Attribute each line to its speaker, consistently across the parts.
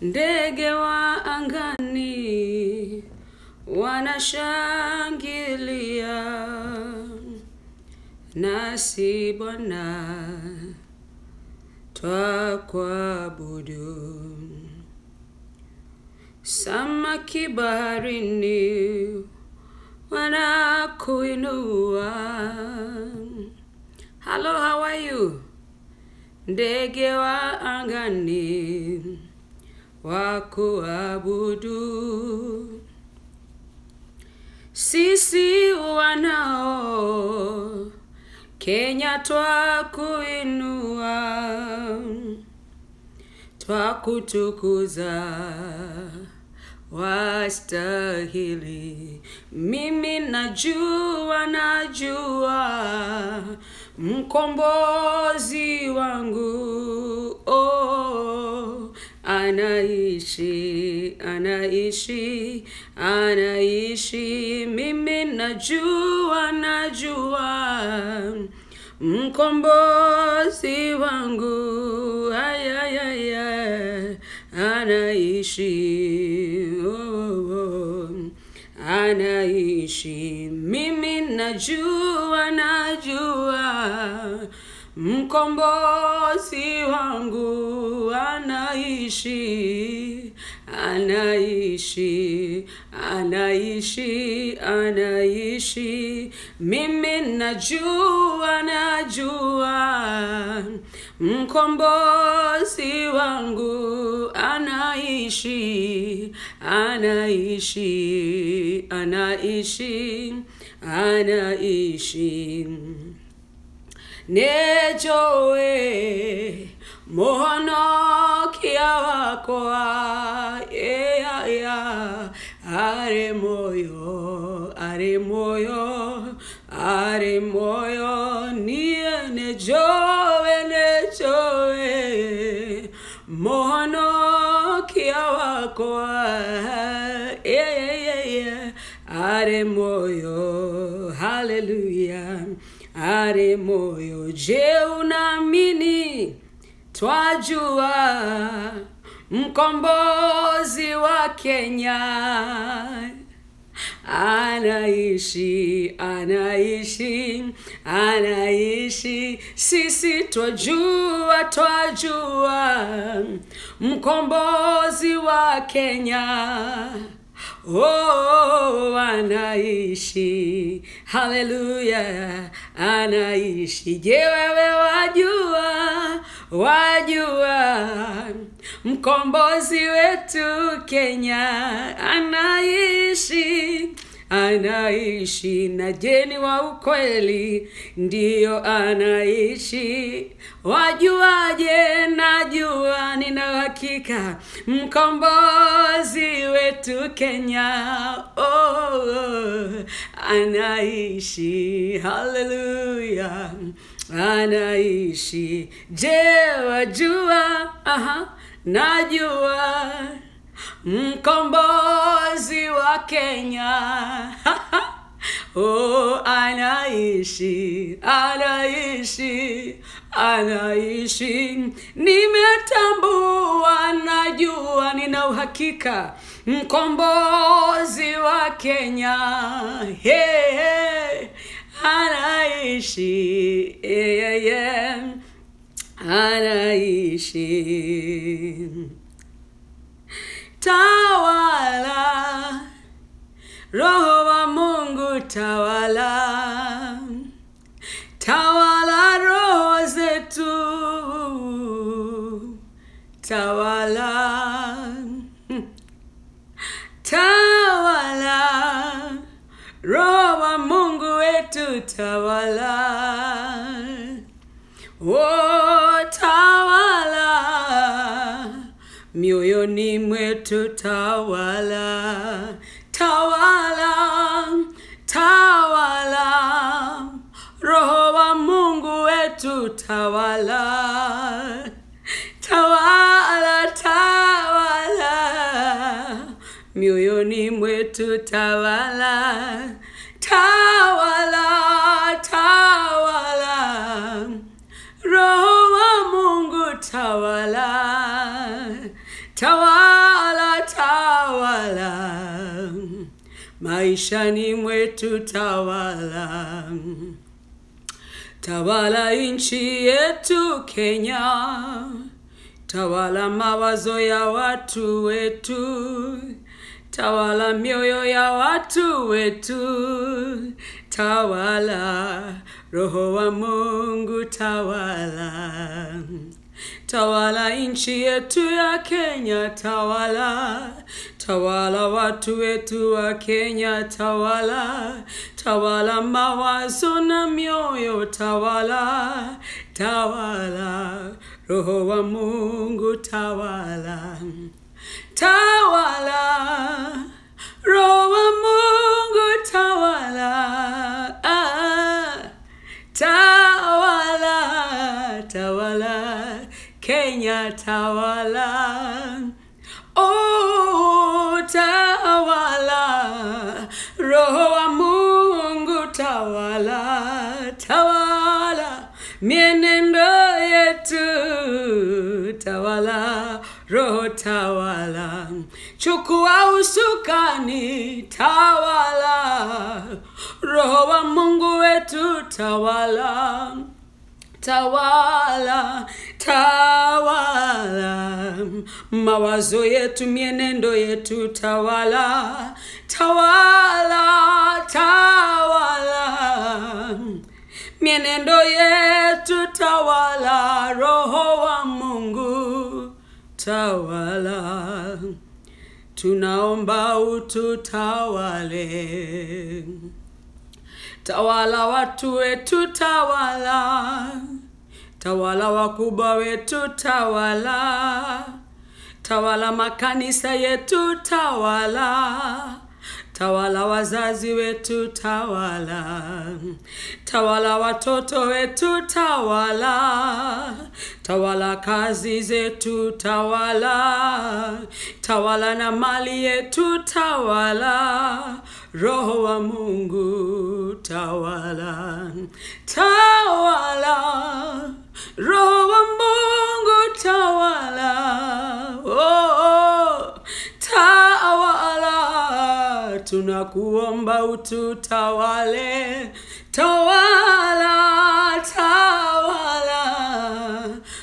Speaker 1: ndege wa angani wanashangilia, nasi Bwana twakuabudu. Samaki baharini wanakuinua. halo hawayu? Ndege wa angani wakuabudu. Sisi wanao Kenya twakuinua, twakutukuza wastahili. Mimi najua, najua mkombozi wangu oh, anaishi, anaishi, anaishi. Mimi najua, najua. Mkombozi wangu ayayaya anaishi oh, oh, anaishi. Mimi najua najua mkombozi wangu anaishi anaishi anaishi anaishi. Mimi najua najua mkombozi wangu anaishi anaishi anaishi anaishi nejoe mũhonokia wakwa ĩaya e e arĩ muoyo arĩ muoyo arĩ muoyo niĩ nĩnjũĩ nĩnjũĩ mũhonokia wakwa e, arĩ muoyo haleluya are moyo je unaamini? Twajua mkombozi wa kenya. Anaishi anaishi anaishi. Sisi twajua twajua mkombozi wa kenya Oh, anaishi, haleluya, anaishi. Je, wewe wajua, wajua. Mkombozi wetu Kenya anaishi anaishi? Na jeni wa ukweli? Ndiyo anaishi. Wajuaje? Najua nina hakika mkombozi wetu kenya. Oh, oh, anaishi. Haleluya anaishi. Je wajua? Aha. Najua mkombozi wa Kenya. Oh, anaishi anaishi anaishi. Nimetambua najua nina uhakika. Mkombozi wa Kenya. Hey, hey, anaishi yeah, yeah, anaishi tawala. Roho wa mungu tawala. Tawala roho zetu. Tawala. Tawala. Roho wa mungu wetu tawala. Oh, tawala mioyoni mwetu tawala tawala tawala. Roho wa mungu wetu tawala tawala tawala. Mioyoni mwetu tawala tawala tawala. Roho wa mungu tawala tawala tawala. Maishani mwetu tawala. Tawala nchi yetu kenya. Tawala mawazo ya watu wetu. Tawala mioyo ya watu wetu. Tawala roho wa mungu tawala tawala nchi yetu ya kenya tawala. Tawala watu wetu wa kenya tawala. Tawala mawazo na mioyo tawala. Tawala roho wa mungu tawala. Tawala roho wa mungu tawala. Ah, tawala tawala kenya tawala. Oh, tawala. Roho wa mungu tawala tawala. Mienendo yetu tawala. Roho tawala. Chukua usukani tawala. Roho wa mungu wetu tawala tawala tawala. Mawazo yetu mienendo yetu tawala. Tawala tawala. Mienendo yetu tawala. Roho wa mungu tawala. Tunaomba ututawale tawala watu wetu tawala. Tawala wakubwa wetu tawala. Tawala makanisa yetu tawala tawala wazazi wetu tawala. Tawala watoto wetu tawala. Tawala kazi zetu tawala. Tawala na mali yetu tawala. Roho wa mungu tawala. Tawala. Roho wa mungu tawala. Oh, oh. tawala tunakuomba ututawale. Tawala tawala.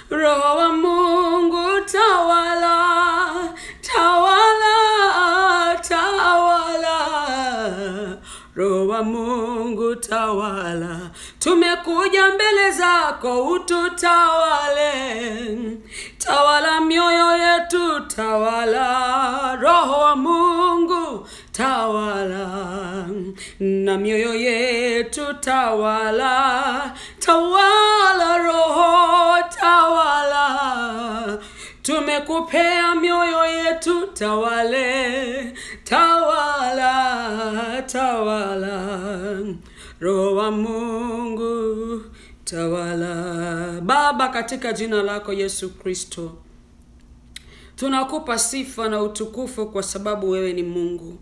Speaker 1: Roho wa mungu tawala roho wa mungu tawala. Tumekuja mbele zako ututawale. Tawala mioyo yetu tawala. Roho wa mungu tawala. Na mioyo yetu tawala. Tawala roho tawala tumekupea mioyo yetu tawale tawala tawala. Roho wa mungu tawala. Baba katika jina lako yesu kristo tunakupa sifa na utukufu kwa sababu wewe ni mungu.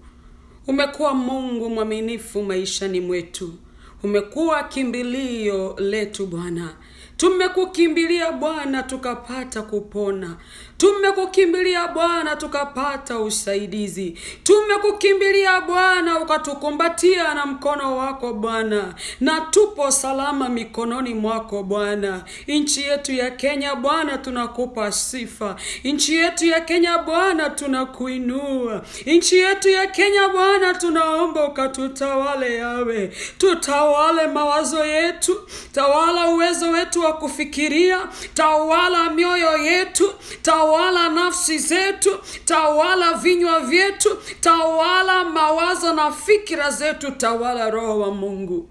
Speaker 1: Umekuwa mungu mwaminifu maishani mwetu. Umekuwa kimbilio letu bwana tumekukimbilia bwana tukapata kupona tumekukimbilia bwana tukapata usaidizi. Tumekukimbilia bwana ukatukumbatia na mkono wako bwana na tupo salama mikononi mwako bwana. Nchi yetu ya kenya bwana tunakupa sifa. Nchi yetu ya kenya bwana tunakuinua. Nchi yetu ya kenya bwana tunaomba ukatutawale yawe. Tutawale mawazo yetu tawala uwezo wetu wa kufikiria tawala mioyo yetu tawala nafsi zetu tawala vinywa vyetu tawala mawazo na fikira zetu tawala roho wa mungu.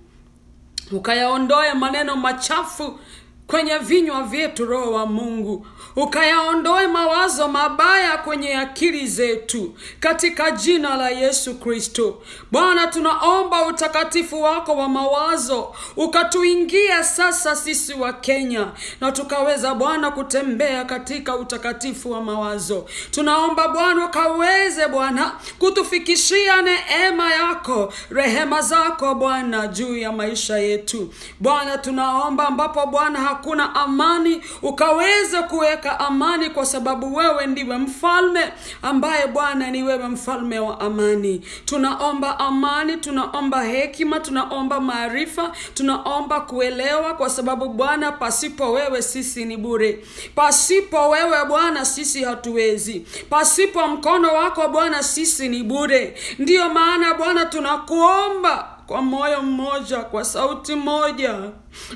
Speaker 1: Ukayaondoe maneno machafu kwenye vinywa vyetu roho wa mungu ukayaondoe mawazo mabaya kwenye akili zetu katika jina la yesu kristo. Bwana tunaomba utakatifu wako wa mawazo ukatuingia sasa sisi wa kenya na tukaweza bwana kutembea katika utakatifu wa mawazo. Tunaomba bwana ukaweze bwana kutufikishia neema yako rehema zako bwana juu ya maisha yetu. Bwana tunaomba ambapo bwana hakuna amani ukaweze kuweka tunataka amani kwa sababu wewe ndiwe mfalme ambaye bwana ni wewe mfalme wa amani. Tunaomba amani tunaomba hekima tunaomba maarifa tunaomba kuelewa kwa sababu bwana pasipo wewe sisi ni bure. Pasipo wewe bwana sisi hatuwezi. Pasipo mkono wako bwana sisi ni bure. Ndiyo maana bwana tunakuomba kwa moyo mmoja kwa sauti moja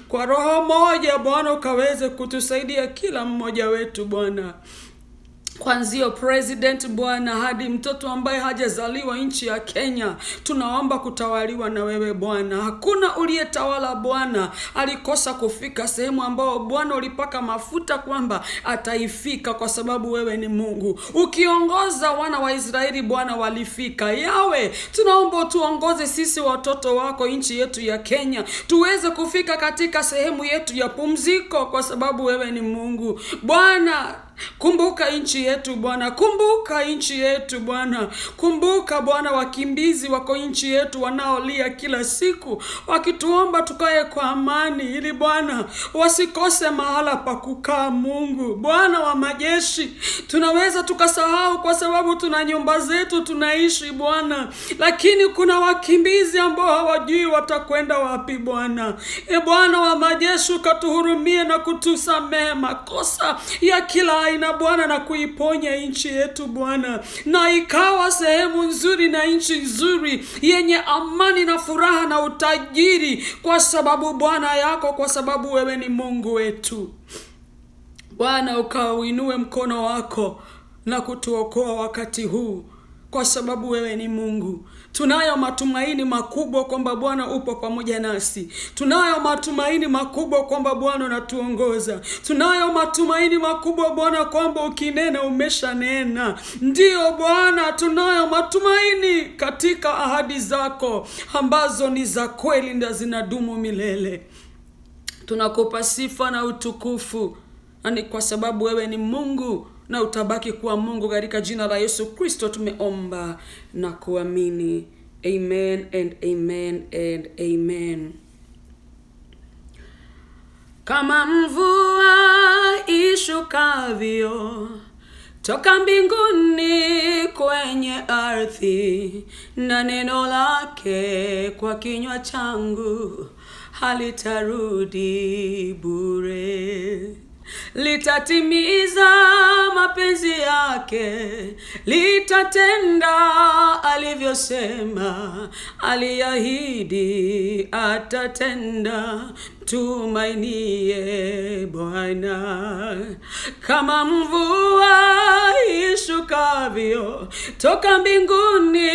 Speaker 1: kwa roho moja bwana ukaweze kutusaidia kila mmoja wetu bwana kwanzia president bwana hadi mtoto ambaye hajazaliwa nchi ya kenya tunaomba kutawaliwa na wewe bwana. Hakuna uliyetawala bwana. Alikosa kufika sehemu ambao bwana ulipaka mafuta kwamba ataifika kwa sababu wewe ni mungu. Ukiongoza wana wa israeli bwana walifika. Yawe tunaomba tuongoze sisi watoto wako nchi yetu ya kenya. Tuweze kufika katika sehemu yetu ya pumziko kwa sababu wewe ni mungu. Bwana kumbuka nchi yetu bwana. Kumbuka nchi yetu bwana. Kumbuka bwana wakimbizi wako nchi yetu wanaolia kila siku wakituomba tukaye kwa amani ili bwana wasikose mahala pa kukaa mungu. Bwana wa majeshi tunaweza tukasahau kwa sababu tuna nyumba zetu tunaishi bwana. Lakini kuna wakimbizi ambao hawajui watakwenda wapi bwana. E bwana wa majeshi ukatuhurumie na kutusamehe makosa ya kila aina bwana na kuiponya nchi yetu bwana. Na ikawa sehemu nzuri na nchi nzuri yenye amani na furaha na utajiri kwa sababu bwana yako kwa sababu wewe ni mungu wetu. Bwana ukauinue mkono wako na kutuokoa wakati huu kwa sababu wewe ni mungu tunayo matumaini makubwa kwamba bwana upo pamoja nasi. Tunayo matumaini makubwa kwamba bwana unatuongoza tunayo matumaini makubwa bwana kwamba ukinena umeshanena. Ndiyo bwana tunayo matumaini katika ahadi zako ambazo ni za kweli na zinadumu milele. Tunakupa sifa na utukufu na ni kwa sababu wewe ni mungu na utabaki kuwa mungu katika jina la yesu kristo tumeomba na kuamini amen and amen and amen. Kama mvua ishukavyo toka mbinguni kwenye ardhi na neno lake kwa kinywa changu halitarudi bure litatimiza mapenzi yake litatenda alivyosema aliahidi atatenda tumainie bwana. Kama mvua ishukavyo toka mbinguni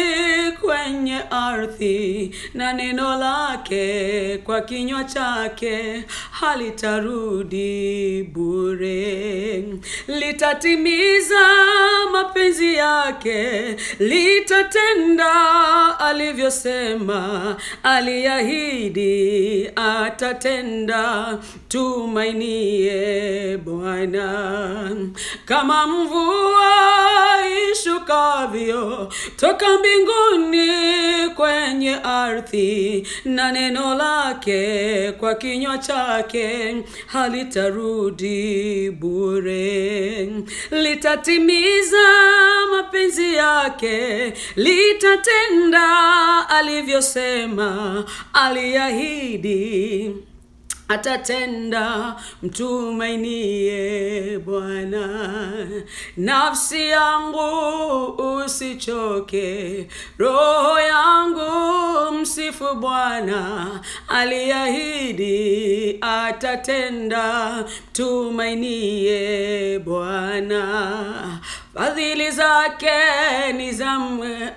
Speaker 1: kwenye ardhi na neno lake kwa kinywa chake halitarudi bure. Litatimiza mapenzi yake litatenda alivyosema aliahidi atatenda tumainie bwana. Kama mvua ishukavyo toka mbinguni kwenye ardhi na neno lake kwa kinywa chake halitarudi bure. Litatimiza mapenzi yake litatenda alivyosema aliahidi atatenda. Mtumainie bwana. Nafsi yangu usichoke. Roho yangu msifu bwana. Aliahidi atatenda. Mtumainie bwana fadhili zake ni za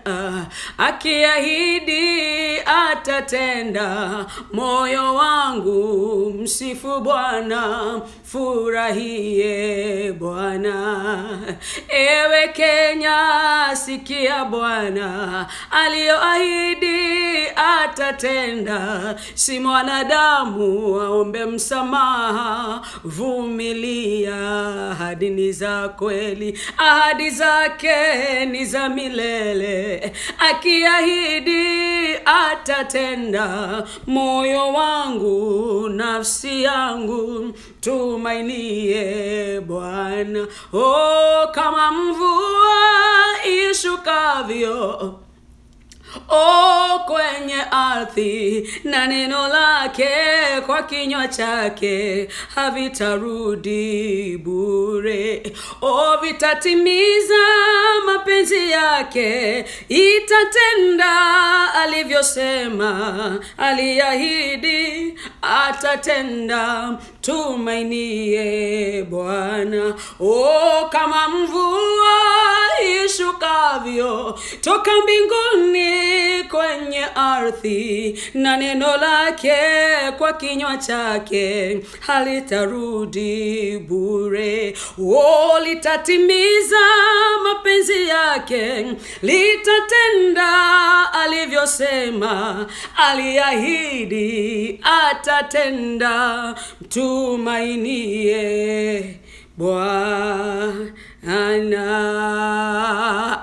Speaker 1: uh, akiahidi atatenda. Moyo wangu msifu bwana furahie bwana. Ewe kenya sikia bwana aliyoahidi atatenda. Si mwanadamu aombe msamaha vumilia hadini za kweli ahadi zake ni za milele. Akiahidi atatenda moyo wangu nafsi yangu tumainie bwana. Oh, kama mvua ishukavyo o kwenye ardhi na neno lake kwa kinywa chake havitarudi bure. O vitatimiza mapenzi yake itatenda alivyosema aliahidi atatenda. Tumainie bwana. O kama mvua ishukavyo toka mbinguni kwenye ardhi na neno lake kwa kinywa chake halitarudi bure. O litatimiza mapenzi yake litatenda alivyosema aliahidi atatenda. Mtumainie bwana.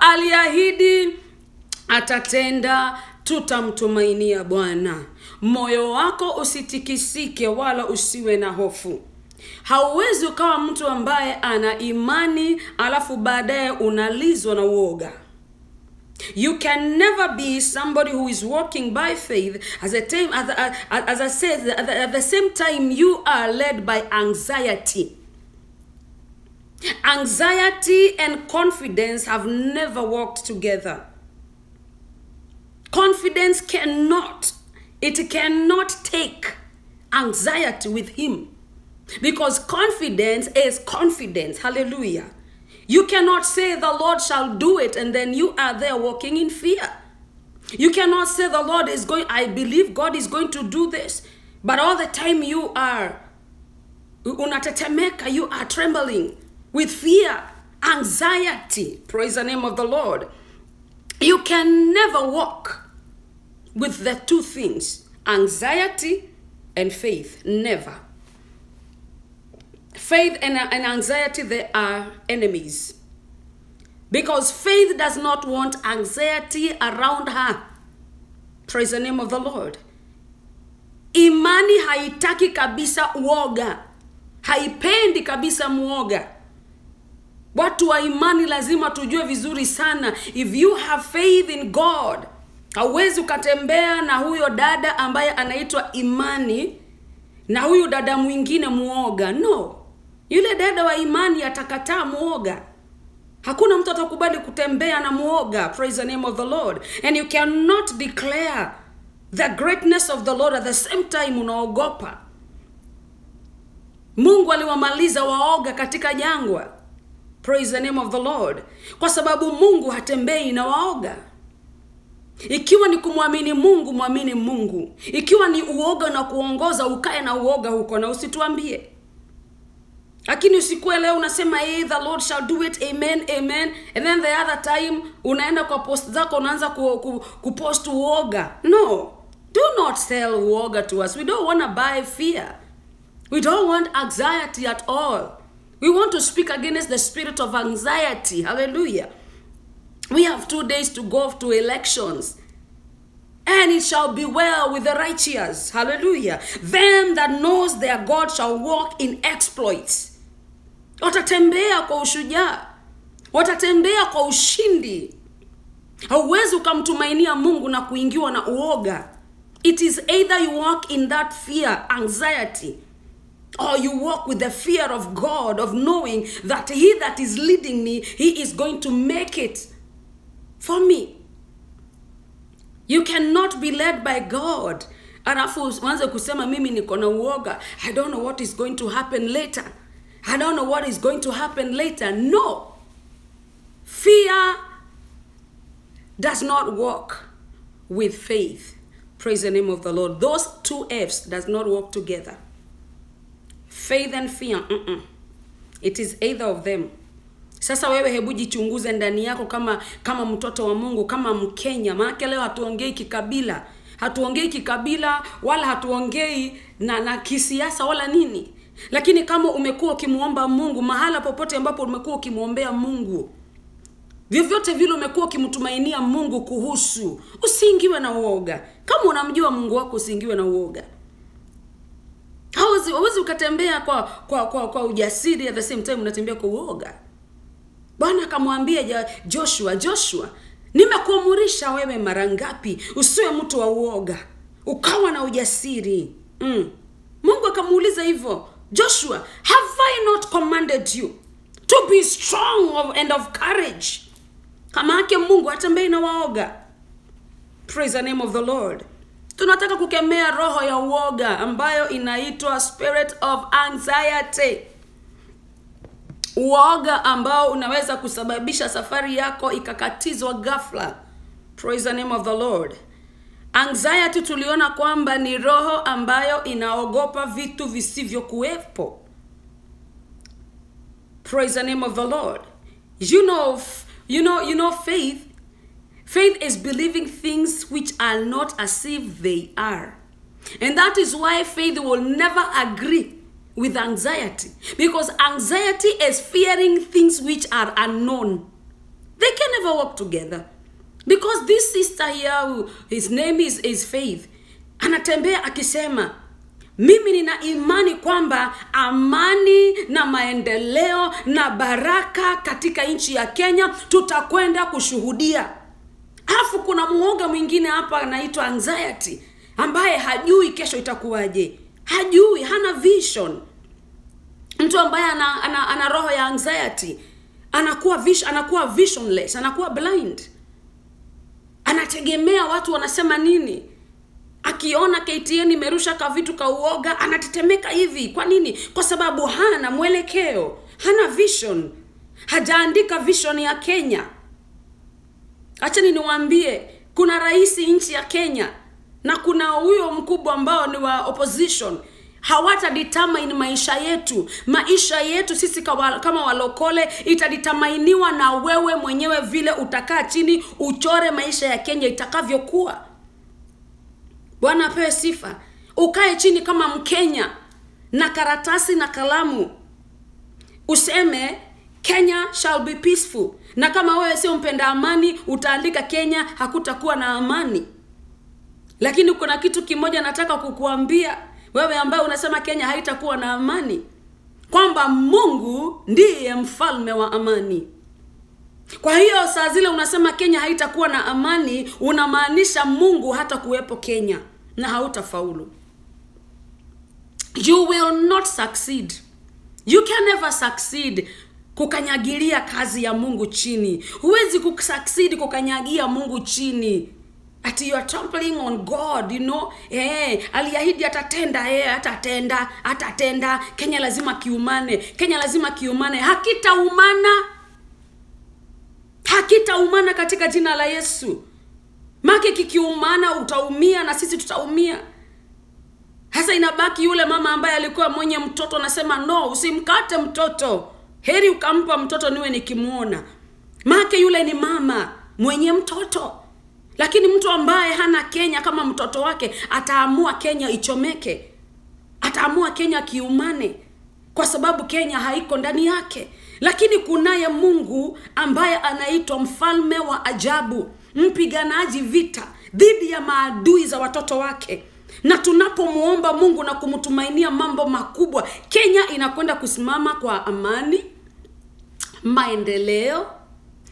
Speaker 1: Aliahidi atatenda tutamtumainia bwana moyo wako usitikisike wala usiwe na hofu hauwezi ukawa mtu ambaye ana imani alafu baadaye unalizwa na uoga You can never be somebody who is walking by faith as a time, as, as, as I said, at the, at the same time you are led by anxiety. Anxiety and confidence have never walked together. Confidence cannot, it cannot take anxiety with him. Because confidence is confidence. Hallelujah. You cannot say the Lord shall do it and then you are there walking in fear. You cannot say the Lord is going, I believe God is going to do this. But all the time you are unatetemeka, you are trembling with fear, anxiety. Praise the name of the Lord. You can never walk with the two things anxiety and faith. Never. Faith and, and anxiety, they are enemies. Because faith does not want anxiety around her. Praise the name of the Lord. Imani haitaki kabisa uoga, haipendi kabisa muoga. Watu wa imani lazima tujue vizuri sana, if you have faith in God, hauwezi ukatembea na huyo dada ambaye anaitwa imani na huyu dada mwingine muoga. No, yule dada wa imani atakataa muoga. Hakuna mtu atakubali kutembea na muoga. Praise the name of the Lord. And you cannot declare the greatness of the Lord at the same time unaogopa. Mungu aliwamaliza waoga katika jangwa. Praise the name of the Lord. Kwa sababu Mungu hatembei na waoga. Ikiwa ni kumwamini Mungu, mwamini Mungu. Ikiwa ni uoga na kuongoza, ukae na uoga huko na usituambie. Lakini usikue leo unasema hey, the lord shall do it. Amen amen. And then the other time unaenda kwa post zako unaanza ku, ku, kupost uoga. No. Do not sell uoga to us. We don't want to buy fear. We don't want anxiety at all. We want to speak against the spirit of anxiety. Hallelujah we have two days to go to elections. And it shall be well with the righteous. Hallelujah. Them that knows their god shall walk in exploits. Watatembea kwa ushujaa. Watatembea kwa ushindi. Hauwezi ukamtumainia mungu na kuingiwa na uoga. It is either you walk in that fear anxiety or you walk with the fear of god of knowing that he that is leading me he is going to make it for me you cannot be led by god. Alafu uanze kusema mimi niko na uoga. I don't know what is going to happen later. I don't know what is going to happen later. No. Fear does not work with faith. Praise the name of the lord. Those two f's does not work together. Faith and fear mm-mm. it is either of them sasa wewe hebu jichunguze ndani yako kama kama mtoto wa mungu kama mkenya. Maanake leo hatuongei kikabila. Hatuongei kikabila wala hatuongei na, na kisiasa wala nini. Lakini kama umekuwa ukimwomba mungu mahala popote ambapo umekuwa ukimwombea mungu vyovyote vile umekuwa ukimtumainia mungu kuhusu usiingiwe na uoga. Kama unamjua mungu wako usiingiwe na uoga. Hawezi, hauwezi ukatembea kwa kwa kwa, kwa ujasiri at the same time unatembea kwa uoga bwana akamwambia joshua joshua nimekuamurisha wewe mara ngapi usiwe mtu wa uoga ukawa na ujasiri. Mm. mungu akamuuliza hivyo joshua have i not commanded you to be strong of, and of courage? Kama yake mungu hatembei na waoga. Praise the name of the lord. Tunataka kukemea roho ya uoga ambayo inaitwa spirit of anxiety uoga ambao unaweza kusababisha safari yako ikakatizwa ghafla. Praise the name of the lord. Anxiety tuliona kwamba ni roho ambayo inaogopa vitu visivyokuwepo. Praise the name of the lord. You know you know you know faith. Faith is believing things which are not as if they are. And that is why faith will never agree with anxiety. Because anxiety is fearing things which are unknown. They can never work together. Because this sister here his name is, is faith anatembea akisema mimi nina imani kwamba amani na maendeleo na baraka katika nchi ya kenya tutakwenda kushuhudia. Alafu kuna muoga mwingine hapa anaitwa anxiety ambaye hajui kesho itakuwaje hajui hana vision. Mtu ambaye ana, ana, ana roho ya anxiety anakuwa vish, anakuwa visionless anakuwa blind. Anategemea watu wanasema nini. Akiona ktn imerusha ka vitu ka uoga anatetemeka hivi. Kwa nini? Kwa sababu hana mwelekeo hana vision. Hajaandika vision ya kenya. Achani niwaambie kuna rais nchi ya kenya na kuna huyo mkubwa ambao ni wa opposition. Hawata determine maisha yetu. Maisha yetu sisi kawa, kama walokole itaditamainiwa na wewe mwenyewe vile utakaa chini uchore maisha ya kenya itakavyokuwa. Bwana apewe sifa. Ukae chini kama mkenya na karatasi na kalamu. Useme kenya shall be peaceful. Na kama wewe sio mpenda amani utaandika kenya hakutakuwa na amani lakini kuna kitu kimoja nataka kukuambia. Wewe ambaye unasema kenya haitakuwa na amani kwamba mungu ndiye mfalme wa amani. Kwa hiyo saa zile unasema kenya haitakuwa na amani unamaanisha mungu hata kuwepo kenya na hautafaulu. You will not succeed. You can never succeed kukanyagilia kazi ya mungu chini. Huwezi kusucceed kukanyagia mungu chini ati you are trampling on god you know eh, aliahidi atatenda eh, atatenda atatenda. Kenya lazima kiumane kenya lazima kiumane. Hakitaumana hakitaumana katika jina la yesu. Make kikiumana utaumia na sisi tutaumia. Hasa inabaki yule mama ambaye alikuwa mwenye mtoto anasema no usimkate mtoto. Heri ukampa mtoto niwe nikimwona. Make yule ni mama mwenye mtoto lakini mtu ambaye hana kenya kama mtoto wake ataamua kenya ichomeke. Ataamua kenya kiumane kwa sababu kenya haiko ndani yake. Lakini kunaye mungu ambaye anaitwa mfalme wa ajabu mpiganaji vita dhidi ya maadui za watoto wake. Na tunapomwomba mungu na kumtumainia mambo makubwa kenya inakwenda kusimama kwa amani maendeleo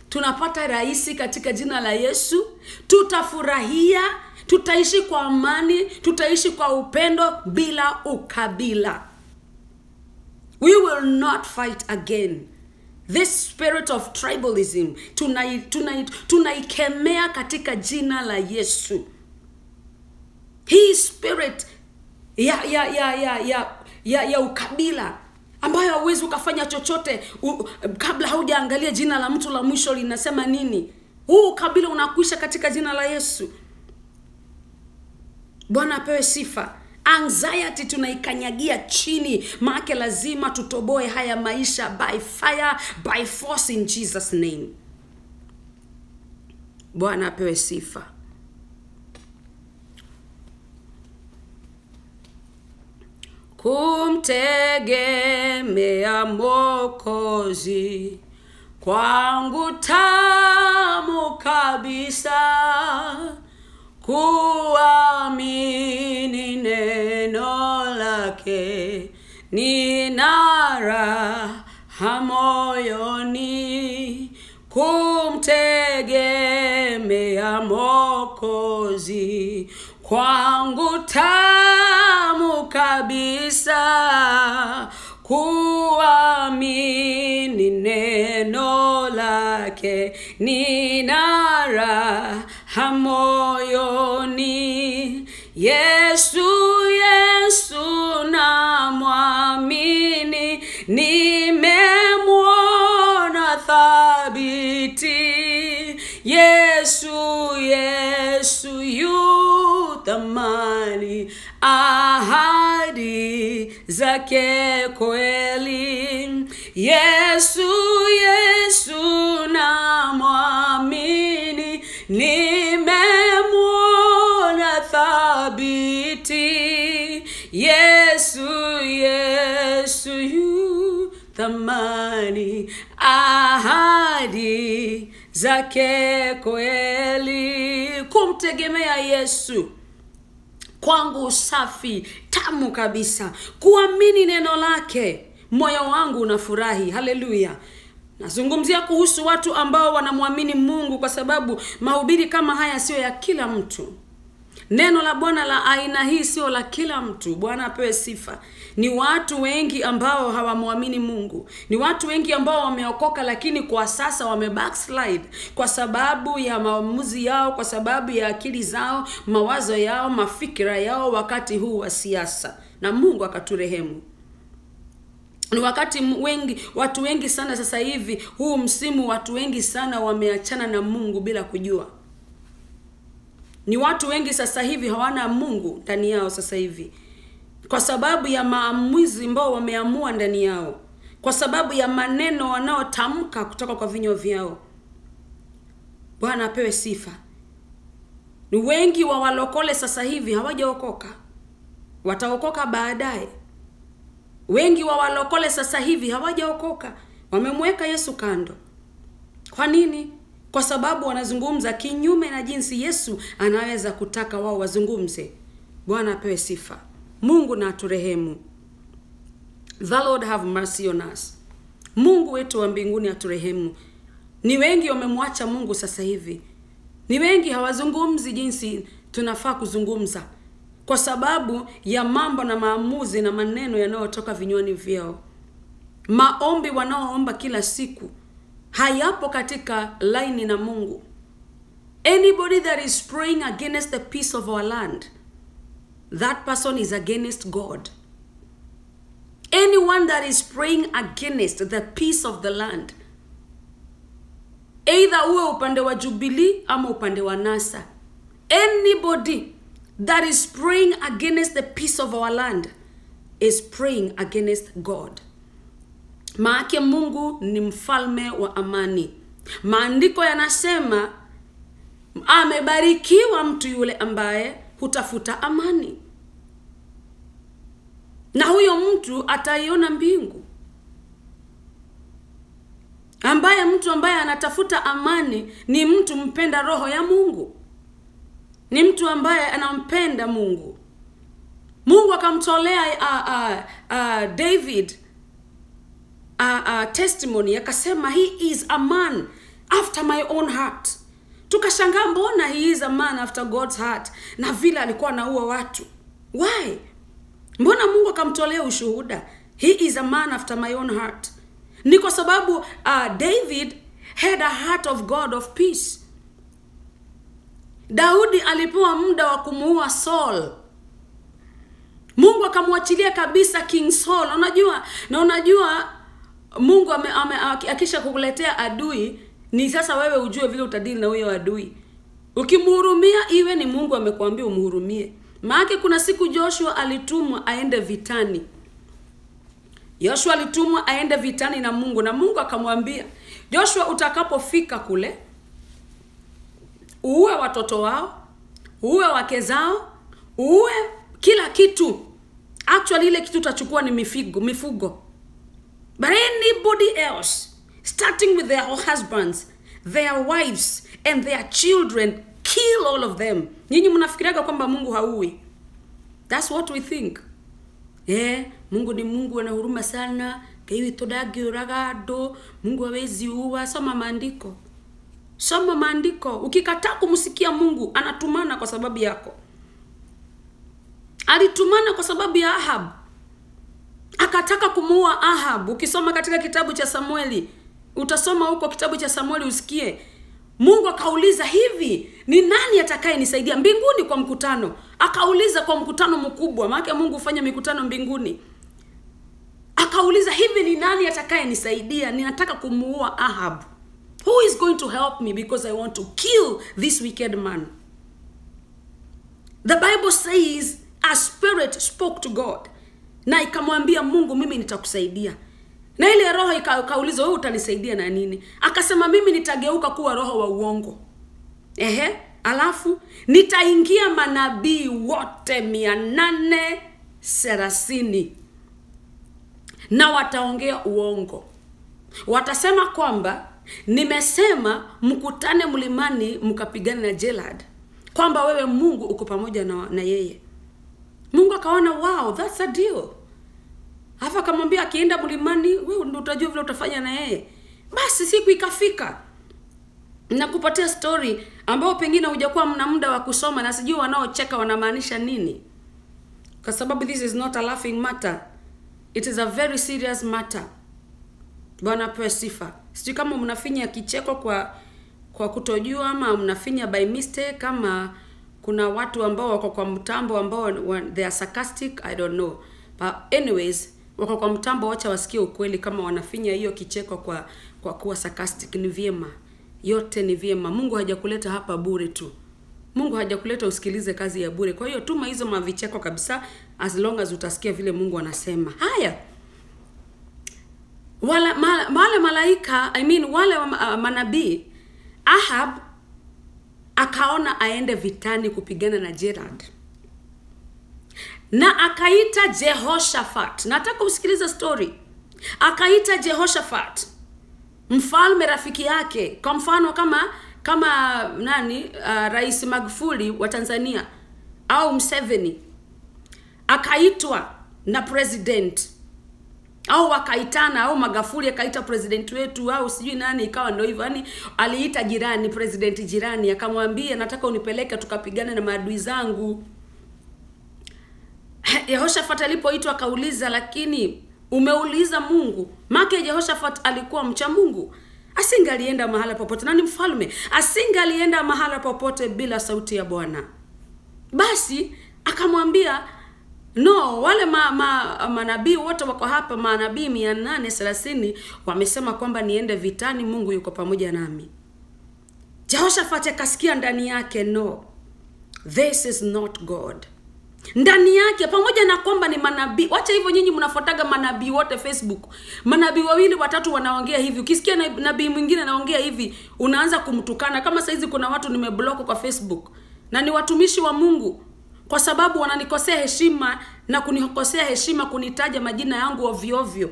Speaker 1: tunapata rahisi katika jina la yesu. Tutafurahia tutaishi kwa amani tutaishi kwa upendo bila ukabila. We will not fight again. This spirit of tribalism tunaikemea tuna, tuna, tuna katika jina la yesu. Hii spirit ya ya ya ya ya, ya, ya ukabila ambayo hauwezi ukafanya chochote. U, kabla haujaangalia jina la mtu la mwisho linasema nini. Huu kabila unakwisha katika jina la yesu. Bwana apewe sifa. Anxiety tunaikanyagia chini. Maake lazima tutoboe haya maisha by fire by force in jesus name. Bwana apewe sifa kumtegemea mokozi kwangu tamu kabisa kuamini neno lake. Ni naraha moyoni kumtegemea mokozi kwangu tamu kabisa kuamini neno lake. Nina raha moyoni. Yesu yesu na namwamini. Nimemwona thabiti. Yesu yesu yu thamani ahadi zake kweli. Yesu yesu na namwamini nimemwona thabiti. Yesu yesu yu thamani ahadi zake kweli. Kumtegemea yesu kwangu usafi tamu kabisa. Kuamini neno lake moyo wangu unafurahi. Haleluya. Nazungumzia kuhusu watu ambao wanamwamini mungu kwa sababu mahubiri kama haya siyo ya kila mtu. Neno la bwana la aina hii sio la kila mtu. Bwana apewe sifa ni watu wengi ambao hawamwamini mungu. Ni watu wengi ambao wameokoka lakini kwa sasa wame backslide kwa sababu ya maamuzi yao kwa sababu ya akili zao mawazo yao mafikira yao wakati huu wa siasa. Na mungu akaturehemu. Ni wakati wengi watu wengi sana sasa hivi huu msimu watu wengi sana wameachana na mungu bila kujua. Ni watu wengi sasa hivi hawana mungu ndani yao sasa hivi kwa sababu ya maamuzi ambao wameamua ndani yao kwa sababu ya maneno wanaotamka kutoka kwa vinywa vyao. Bwana apewe sifa. Ni wengi wa walokole sasa hivi hawajaokoka. Wataokoka baadaye. Wengi wa walokole sasa hivi hawajaokoka. Wamemweka yesu kando. Kwa nini? Kwa sababu wanazungumza kinyume na jinsi yesu anaweza kutaka wao wazungumze. Bwana apewe sifa mungu na aturehemu. The lord have mercy on us. Mungu wetu wa mbinguni aturehemu. Ni wengi wamemwacha mungu sasa hivi. Ni wengi hawazungumzi jinsi tunafaa kuzungumza. Kwa sababu ya mambo na maamuzi na maneno yanayotoka vinywani vyao. Maombi wanaoomba kila siku hayapo katika laini na mungu. Anybody that is praying against the peace of our land that person is against god. Anyone that is praying against the peace of the land either uwe upande wa jubili ama upande wa nasa anybody that is praying against the peace of our land is praying against god. Maake mungu ni mfalme wa amani. Maandiko yanasema amebarikiwa mtu yule ambaye hutafuta amani na huyo mtu ataiona mbingu. Ambaye mtu ambaye anatafuta amani ni mtu mpenda roho ya mungu. Ni mtu ambaye anampenda mungu. Mungu akamtolea uh, uh, uh, david uh, uh, testimony akasema he is a man after my own heart. Tukashangaa mbona he is a man after god's heart? Na vile alikuwa anaua watu. Why mbona mungu akamtolea ushuhuda? He is a man after my own heart. Ni kwa sababu uh, david had a heart of god of peace. Daudi alipewa muda wa kumuua saul. Mungu akamwachilia kabisa king saul. Unajua na unajua mungu ame, ame, akisha kukuletea adui ni sasa wewe ujue vile utadili na huyo adui. Ukimhurumia iwe ni mungu amekuambia umhurumie maake kuna siku joshua alitumwa aende vitani. Yoshua alitumwa aende vitani na mungu na mungu akamwambia joshua utakapofika kule uue watoto wao uue wake zao uue kila kitu. Actually ile kitu utachukua ni mifigo mifugo. But anybody else starting with their husbands their wives and their children kill all of them. Nyinyi mnafikiriaga kwamba mungu haui? Thats what we think. Eh, mungu ni mungu ana huruma sana. Ngai andu mungu awezi uwa soma maandiko. Soma maandiko. Ukikataa kumsikia mungu anatumana kwa sababu yako. Alitumana kwa sababu ya ahab. Akataka kumuua ahab. Ukisoma katika kitabu cha samueli utasoma huko kitabu cha samueli usikie mungu akauliza hivi ni nani atakayenisaidia mbinguni kwa mkutano? Akauliza kwa mkutano mkubwa maanake mungu hufanya mikutano mbinguni. Akauliza hivi ni nani atakayenisaidia? Ninataka kumuua ahab. Who is going to help me because i want to kill this wicked man? The bible says a spirit spoke to god na ikamwambia mungu mimi nitakusaidia na ile roho ikaulizwa wewe utanisaidia na nini? Akasema mimi nitageuka kuwa roho wa uongo. Ehe. Alafu nitaingia manabii wote mia nane serasini na wataongea uongo. Watasema kwamba nimesema mkutane mlimani mkapigana na jelad kwamba wewe mungu uko pamoja na, na yeye. Mungu akaona wow that's a deal alafu akamwambia akienda mlimani wewe ndio utajua vile utafanya na yeye. Basi siku ikafika nakupatia story ambayo pengine hujakuwa mna muda wa kusoma na sijui wanaocheka wanamaanisha nini. Kwa sababu this is not a laughing matter. It is a very serious matter. Bwana apewe sifa. Sijui kama mnafinya kicheko kwa kwa kutojua ama mnafinya by mistake kama kuna watu ambao wako kwa mtambo ambao they are sarcastic i don't know. But anyways wako kwa mtambo wacha wasikie ukweli. Kama wanafinya hiyo kicheko kwa kwa kuwa sarcastic ni vyema. Yote ni vyema. Mungu hajakuleta hapa bure tu. Mungu hajakuleta usikilize kazi ya bure. Kwa hiyo tuma hizo mavicheko kabisa as long as utasikia vile mungu anasema. Haya. Wale, ma, wale malaika I mean, wale uh, manabii ahab akaona aende vitani kupigana na gerard na akaita jehoshaphat nataka usikilize story. Akaita jehoshaphat mfalme rafiki yake. Kwa mfano kama kama nani uh, rais magufuli wa tanzania au mseveni akaitwa na president. Au wakaitana au magafuli akaita president wetu au sijui nani ikawa ndio hivyo. Yani aliita jirani president jirani. Akamwambia nataka unipeleke tukapigane na maadui zangu yehoshafat alipoitwa akauliza lakini umeuliza mungu? Make Yehoshafat alikuwa mcha mungu. Asingalienda mahala popote. Na ni mfalme. Asingalienda mahala popote bila sauti ya bwana. Basi akamwambia no wale ma, ma, manabii wote wako hapa manabii mia nane thelathini wamesema kwamba niende vitani mungu yuko pamoja nami. Jehoshafat akasikia ndani yake no this is not god ndani yake pamoja na kwamba ni manabii wacha hivyo nyinyi mnafuataga manabii wote facebook. Manabii wawili watatu wanaongea hivi. Ukisikia nabii mwingine anaongea hivi unaanza kumtukana. Kama saizi kuna watu nimebloko kwa facebook. Na ni watumishi wa mungu. Kwa sababu wananikosea heshima na kunikosea heshima kunitaja majina yangu ovyoovyo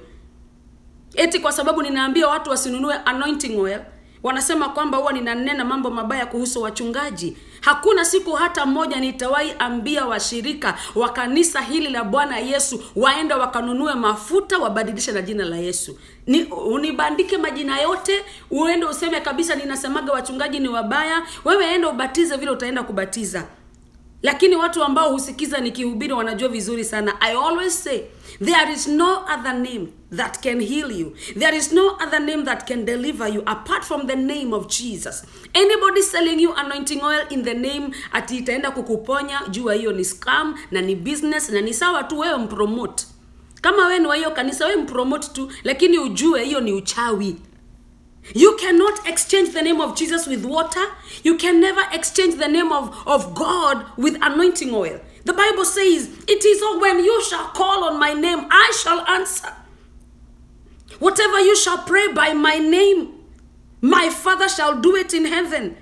Speaker 1: eti kwa sababu ninaambia watu wasinunue anointing oil wanasema kwamba huwa ninanena mambo mabaya kuhusu wachungaji. Hakuna siku hata mmoja nitawahi ambia washirika wa kanisa hili la bwana yesu waenda wakanunue mafuta wabadilishe na jina la yesu. Ni unibandike majina yote uende useme kabisa ninasemaga wachungaji ni wabaya. Wewe enda ubatize vile utaenda kubatiza lakini watu ambao husikiza nikihubiri wanajua vizuri sana. I always say there is no other name that can heal you. There is no other name that can deliver you apart from the name of jesus. Anybody selling you anointing oil in the name ati itaenda kukuponya jua hiyo ni scam na ni business na ni sawa tu wewe mpromote. Kama wewe ni wa hiyo kanisa wewe mpromote tu lakini ujue hiyo ni uchawi You cannot exchange the name of Jesus with water. You can never exchange the name of, of God with anointing oil. The Bible says, It is when you shall call on my name, I shall answer. Whatever you shall pray by my name, my Father shall do it in heaven.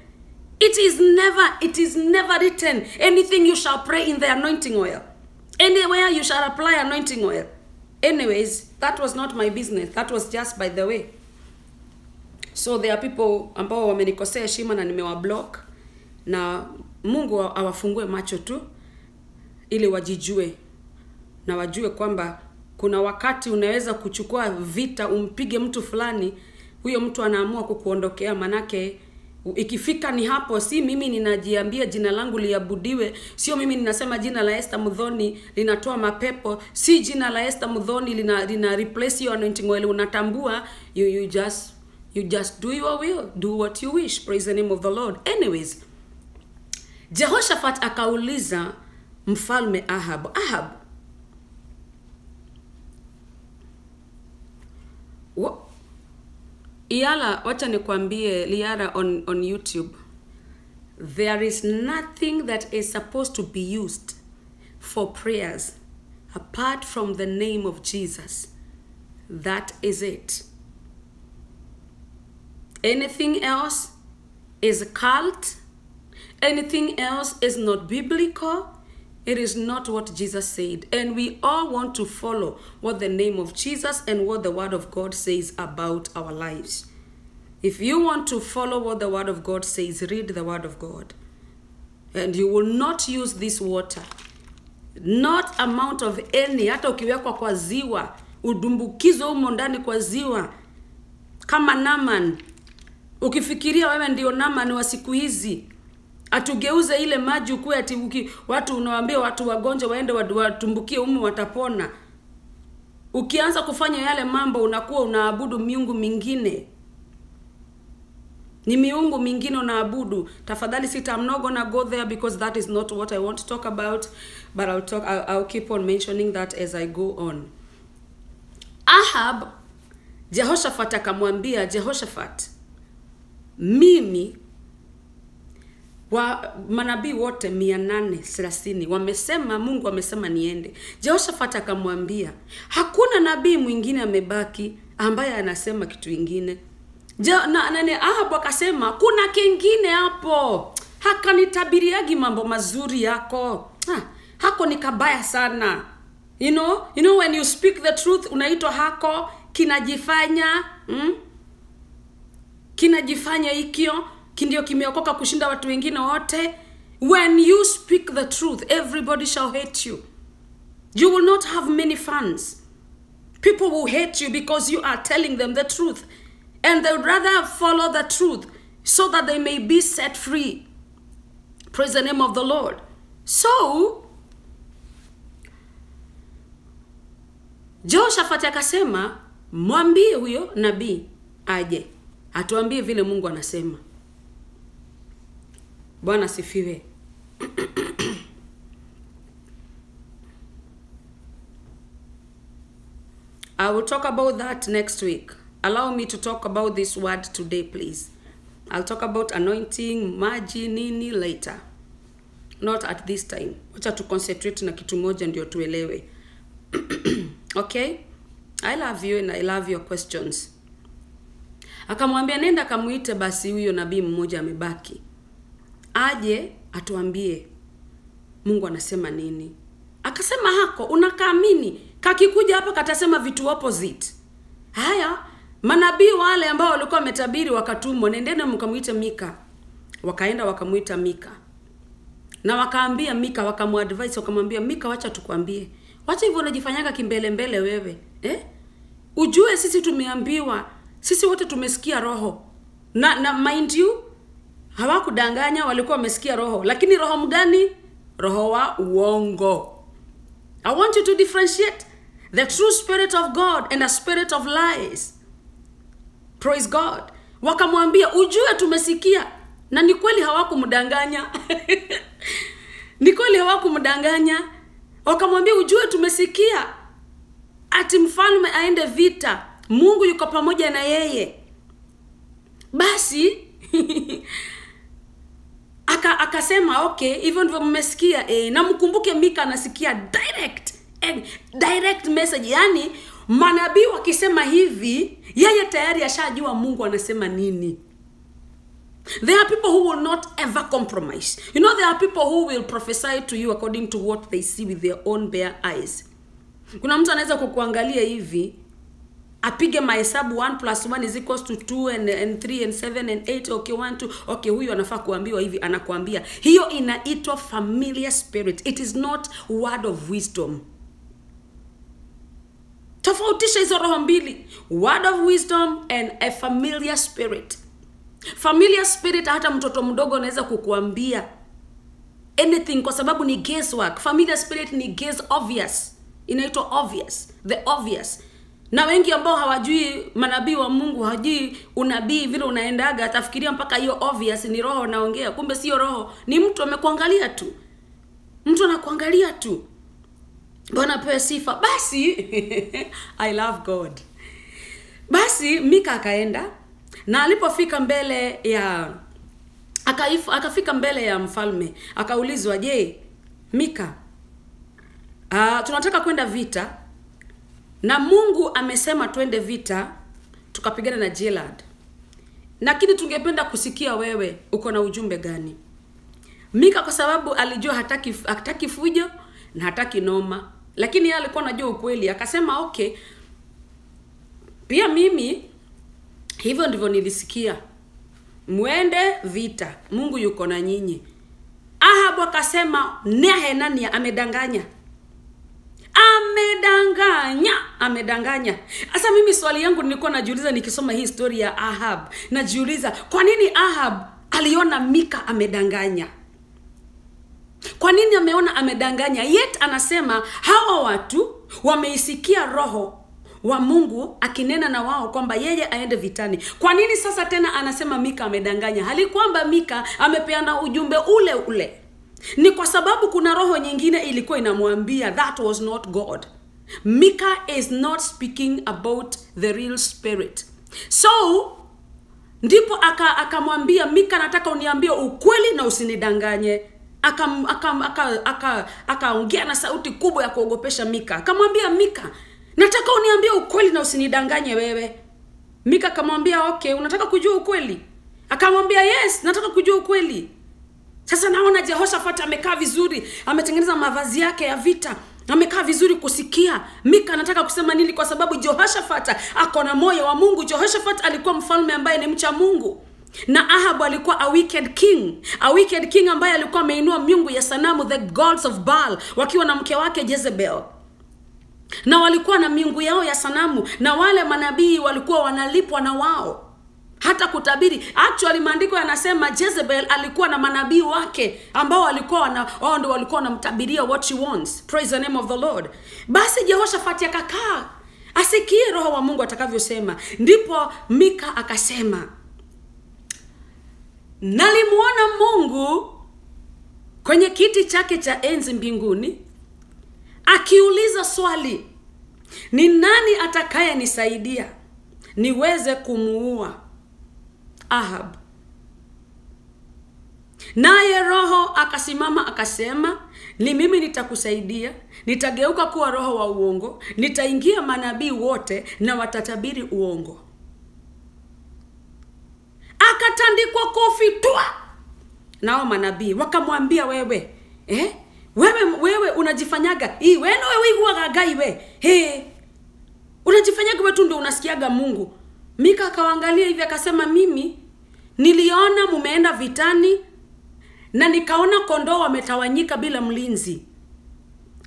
Speaker 1: It is never, it is never written anything you shall pray in the anointing oil. Anywhere you shall apply anointing oil. Anyways, that was not my business. That was just by the way. So there are people ambao wamenikosea heshima na nimewablock na mungu awafungue macho tu ili wajijue na wajue kwamba kuna wakati unaweza kuchukua vita umpige mtu fulani huyo mtu anaamua kukuondokea. Manake ikifika ni hapo si mimi ninajiambia jina langu liabudiwe sio mimi ninasema jina la Esther Mudhoni linatoa mapepo si jina la Esther Mudhoni lina, lina replace your anointing oil. Unatambua you, you just you just do your will do what you wish praise the name of the Lord anyways Jehoshaphat akauliza mfalme Ahab Ahab Iala, wacha nikwambie Liara on, on YouTube. There is nothing that is supposed to be used for prayers apart from the name of Jesus. That is it. Anything else is a cult. Anything else is not biblical. It is not what Jesus said. And we all want to follow what the name of Jesus and what the Word of God says about our lives. If you want to follow what the Word of God says, read the Word of God. And you will not use this water. Not amount of any, hata ukiwekwa kwa ziwa, udumbukizo humo ndani kwa ziwa. Kama Naman. Ukifikiria wewe ndio namani wa siku hizi, atugeuze ile maji ukuwe ati uki, watu unawaambia watu wagonjwa waende watumbukie umu watapona. Ukianza kufanya yale mambo unakuwa unaabudu miungu mingine. Ni miungu mingine unaabudu. Tafadhali sita I'm not gonna go there because that is not what I want to talk about but I'll talk I'll, I'll keep on mentioning that as I go on. Ahab Jehoshaphat akamwambia Jehoshaphat mimi wa manabii wote mia nane thelathini wamesema mungu amesema niende. Jehoshafat akamwambia hakuna nabii mwingine amebaki ambaye anasema kitu ingine na, ahabu akasema kuna kingine hapo. Hakanitabiriagi mambo mazuri yako. Ha, hako ni kabaya sana. You know, you know when you speak the truth unaitwa hako kinajifanya mm? Kinajifanya hikio kindio kimeokoka kushinda watu wengine wote. When you speak the truth everybody shall hate you. You will not have many fans. People will hate you because you are telling them the truth. And they would rather follow the truth so that they may be set free. Praise the name of the lord. So jehoshafati akasema mwambie huyo nabii aje atuambie vile mungu anasema. Bwana sifiwe i will talk about that next week. Allow me to talk about this word today please. I'll talk about anointing maji nini later. Not at this time. Wacha tu concentrate na kitu moja ndio tuelewe. Okay? I love you and i love your questions akamwambia nenda kamuite basi huyo nabii mmoja amebaki. Aje atuambie mungu anasema nini. Akasema hako unakaamini kakikuja hapa katasema vitu opposite. Haya manabii wale ambao walikuwa wametabiri wakatumwa nendene mkamwite mika. Wakaenda wakamwita mika. Na wakaambia mika wakamuadvise wakamwambia mika wacha tukwambie. Wacha hivyo unajifanyaga kimbelembele wewe eh? ujue sisi tumeambiwa sisi wote tumesikia roho. Na na mind you hawakudanganya walikuwa wamesikia roho. Lakini roho mgani? Roho wa uongo. I want you to differentiate the true spirit of god and a spirit of lies. Praise god. Wakamwambia ujue tumesikia. Na ni kweli hawakumdanganya. Ni kweli hawakumdanganya. Wakamwambia ujue tumesikia. Ati mfalme aende vita mungu yuko pamoja na yeye. Basi aka akasema okay hivyo ndivyo mmesikia. E, na mkumbuke mika anasikia direct eh, direct message. Yani manabii wakisema hivi yeye tayari ashajua mungu anasema nini. There are people who will not ever compromise. You know there are people who will prophesy to you according to what they see with their own bare eyes. Kuna mtu anaweza kukuangalia hivi apige mahesabu 1 plus 1 is equals to 2 and, and 3 and 7 and 8 okay 1 2 okay huyu anafaa kuambiwa hivi anakuambia. Hiyo inaitwa familiar spirit. It is not word of wisdom. Tofautisha hizo roho mbili. Word of wisdom and a familiar spirit. Familiar spirit hata mtoto mdogo anaweza kukuambia anything kwa sababu ni guesswork. Familiar spirit ni guess obvious. Inaitwa obvious. The obvious na wengi ambao hawajui manabii wa mungu hawajui unabii vile unaendaga atafikiria mpaka hiyo obvious ni roho naongea kumbe sio roho ni mtu amekuangalia tu. Mtu anakuangalia tu. Bwana pewe sifa. Basi i love god. Basi mika akaenda na alipofika mbele ya akaifu, akafika mbele ya mfalme akaulizwa je mika uh, tunataka kwenda vita na mungu amesema twende vita tukapigana na Jilad, lakini tungependa kusikia wewe uko na ujumbe gani? Mika kwa sababu alijua hataki, hataki fujo na hataki noma. Lakini yeye alikuwa anajua ukweli akasema okay pia mimi hivyo ndivyo nilisikia. Mwende vita mungu yuko na nyinyi. Ahabu akasema nehenania amedanganya amedanganya. Amedanganya. Sasa mimi swali yangu nilikuwa najiuliza nikisoma hii story ya ahab. Najiuliza kwa nini ahab aliona mika amedanganya? Kwa nini ameona amedanganya? Yet anasema hawa watu wameisikia roho wa mungu akinena na wao kwamba yeye aende vitani. Kwa nini sasa tena anasema mika amedanganya? Hali kwamba mika amepeana ujumbe ule ule ni kwa sababu kuna roho nyingine ilikuwa inamwambia that was not god. Mika is not speaking about the real spirit. So ndipo akamwambia aka, mika nataka uniambie ukweli na usinidanganye. Akaongea aka, aka, aka, aka na sauti kubwa ya kuogopesha mika. Akamwambia mika nataka uniambie ukweli na usinidanganye wewe. Mika akamwambia okay unataka kujua ukweli? Akamwambia yes nataka kujua ukweli sasa naona jehoshafat amekaa vizuri ametengeneza mavazi yake ya vita amekaa vizuri kusikia. Mika anataka kusema nini? Kwa sababu jehoshafat ako na moyo wa mungu. Jehoshafat alikuwa mfalme ambaye ni mcha mungu. Na ahabu alikuwa a wicked king. A wicked king ambaye alikuwa ameinua miungu ya sanamu the gods of baal wakiwa na mke wake jezebel. Na walikuwa na miungu yao ya sanamu na wale manabii walikuwa wanalipwa na wao hata kutabiri. Actually maandiko yanasema jezebel alikuwa na manabii wake ambao walikuwa wana, wao ndio walikuwa wanamtabiria what she wants. Praise the name of the lord. Basi jehoshafati akakaa asikie roho wa mungu atakavyosema. Ndipo mika akasema nalimwona mungu kwenye kiti chake cha enzi mbinguni akiuliza swali ni nani atakayenisaidia niweze kumuua ahab naye roho akasimama akasema ni mimi nitakusaidia nitageuka kuwa roho wa uongo nitaingia manabii wote na watatabiri uongo akatandikwa kofi twa nao manabii wakamwambia wewe eh? wewe wewe unajifanyaga hii wewe wenowe wiguagagai we hey. unajifanyaga wewe tu ndio unasikiaga mungu mika akawaangalia hivi akasema mimi niliona mumeenda vitani na nikaona kondoo wametawanyika bila mlinzi.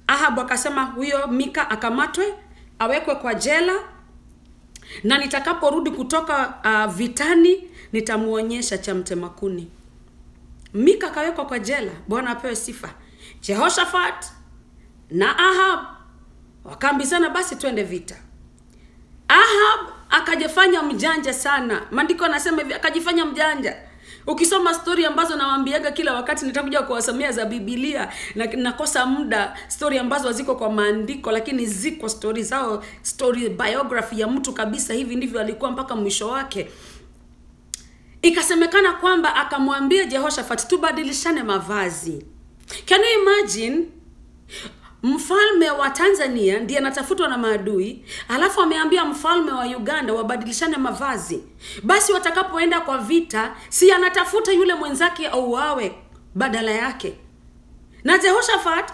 Speaker 1: Ahabu akasema huyo mika akamatwe awekwe kwa jela na nitakaporudi kutoka uh, vitani nitamwonyesha cha mtemakuni mika akawekwa kwa jela bwana apewe sifa. Jehoshafat na ahab wakaambizana basi twende vita. Ahab akajifanya mjanja sana. Maandiko anasema hivi akajifanya mjanja. Ukisoma stori ambazo nawaambiaga kila wakati nitakuja kuwasomea za bibilia na nakosa muda. Stori ambazo haziko kwa maandiko lakini ziko stori zao story biography ya mtu kabisa. Hivi ndivyo alikuwa mpaka mwisho wake. Ikasemekana kwamba akamwambia jehoshafat tubadilishane mavazi. Can you imagine mfalme wa tanzania ndiye anatafutwa na maadui alafu ameambia mfalme wa uganda wabadilishane mavazi. Basi watakapoenda kwa vita si anatafuta yule mwenzake auawe badala yake? Na jehoshafat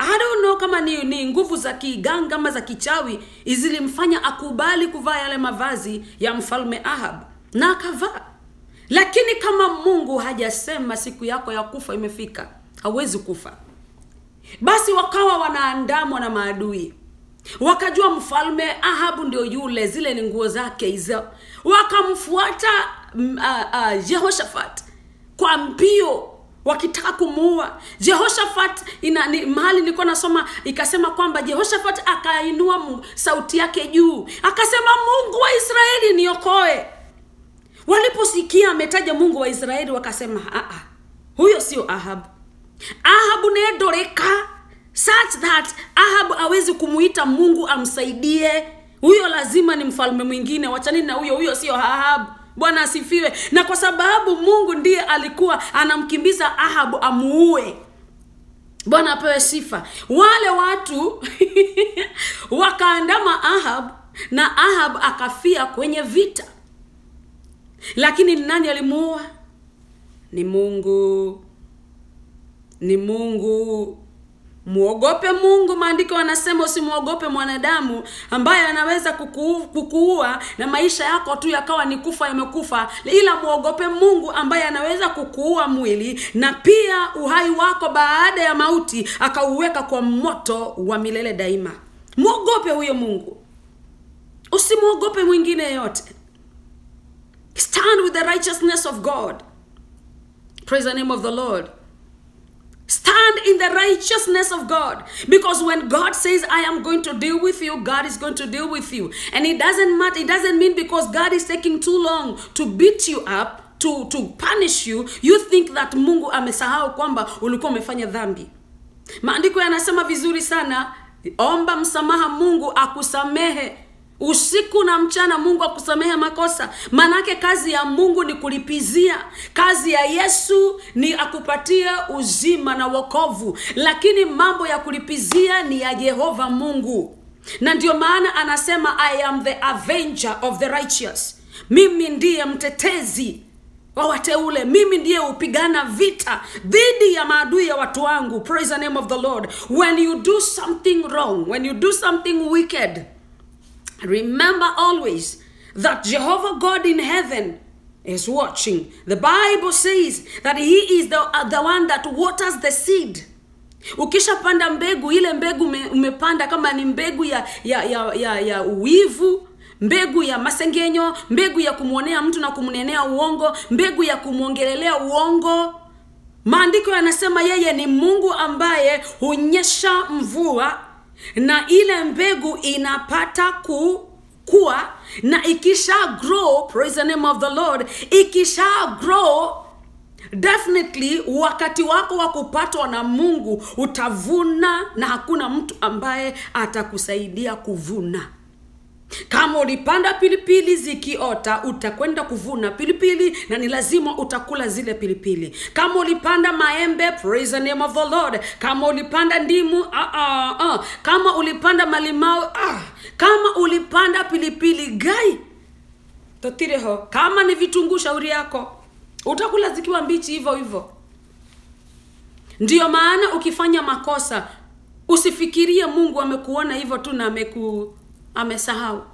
Speaker 1: I don't know kama ni, ni nguvu za kiganga ama za kichawi zilimfanya akubali kuvaa yale mavazi ya mfalme ahab na akavaa. Lakini kama mungu hajasema siku yako ya kufa imefika hawezi kufa basi wakawa wanaandamwa na maadui. Wakajua mfalme ahabu ndio yule zile ni nguo zake hizo. Wakamfuata mm, jehoshafat kwa mbio wakitaka kumuua. Jehoshafat ina, ni, mahali nilikuwa nasoma ikasema kwamba jehoshafat akainua sauti yake juu. Akasema mungu wa israeli niokoe. Waliposikia ametaja mungu wa israeli wakasema "Ah, ah, huyo sio ahab ahabu nedoreka. Such that ahabu awezi kumuita mungu amsaidie. Huyo lazima ni mfalme mwingine. Wachani na huyo? Huyo sio ahabu. Bwana asifiwe. Na kwa sababu mungu ndiye alikuwa anamkimbiza ahabu amuue. Bwana apewe sifa. Wale watu wakaandama Ahabu na Ahabu akafia kwenye vita. Lakini ni nani alimuua? Ni mungu ni mungu. Muogope mungu maandiko wanasema usimwogope mwanadamu ambaye anaweza kuku, kukuua na maisha yako tu yakawa ni kufa yamekufa. Ila mwogope mungu ambaye anaweza kukuua mwili na pia uhai wako baada ya mauti akauweka kwa moto wa milele daima. Mwogope huyo mungu. Usimwogope mwingine yeyote. Stand with the righteousness of god. Praise the name of the lord Stand in the righteousness of God. Because when God says, I am going to deal with you, God is going to deal with you. And it doesn't matter, it doesn't mean because God is taking too long to beat you up, to, to punish you, you think that Mungu amesahau kwamba ulikuwa umefanya dhambi. Maandiko yanasema vizuri sana, omba msamaha Mungu akusamehe usiku na mchana mungu akusamehe makosa. Maanake kazi ya mungu ni kulipizia. Kazi ya yesu ni akupatie uzima na wokovu. Lakini mambo ya kulipizia ni ya yehova mungu. Na ndio maana anasema i am the avenger of the righteous. Mimi ndiye mtetezi wa wateule. Mimi ndiye hupigana vita dhidi ya maadui ya watu wangu. Praise the name of the lord. When you do something wrong when you do something wicked Remember always that Jehovah God in heaven is watching. The Bible says that He is the, uh, the one that waters the seed. Ukishapanda mbegu, ile mbegu umepanda kama ni mbegu ya ya ya, ya, ya uwivu mbegu ya masengenyo mbegu ya kumwonea mtu na kumnenea uongo mbegu ya kumwongelelea uongo maandiko yanasema yeye ni mungu ambaye hunyesha mvua na ile mbegu inapata ku kuwa na ikisha grow praise the name of the lord ikisha grow definitely wakati wako wa kupatwa na mungu utavuna na hakuna mtu ambaye atakusaidia kuvuna kama ulipanda pilipili zikiota utakwenda kuvuna pilipili na ni lazima utakula zile pilipili. Kama ulipanda maembe praise the name of the lord. Kama ulipanda ndimu uh, uh, uh. kama ulipanda malimau uh. kama ulipanda pilipili gai. Totireho kama ni vitunguu shauri yako. Utakula zikiwa mbichi hivyo hivyo. Ndiyo maana ukifanya makosa usifikirie mungu amekuona hivyo tu na ameku amesahau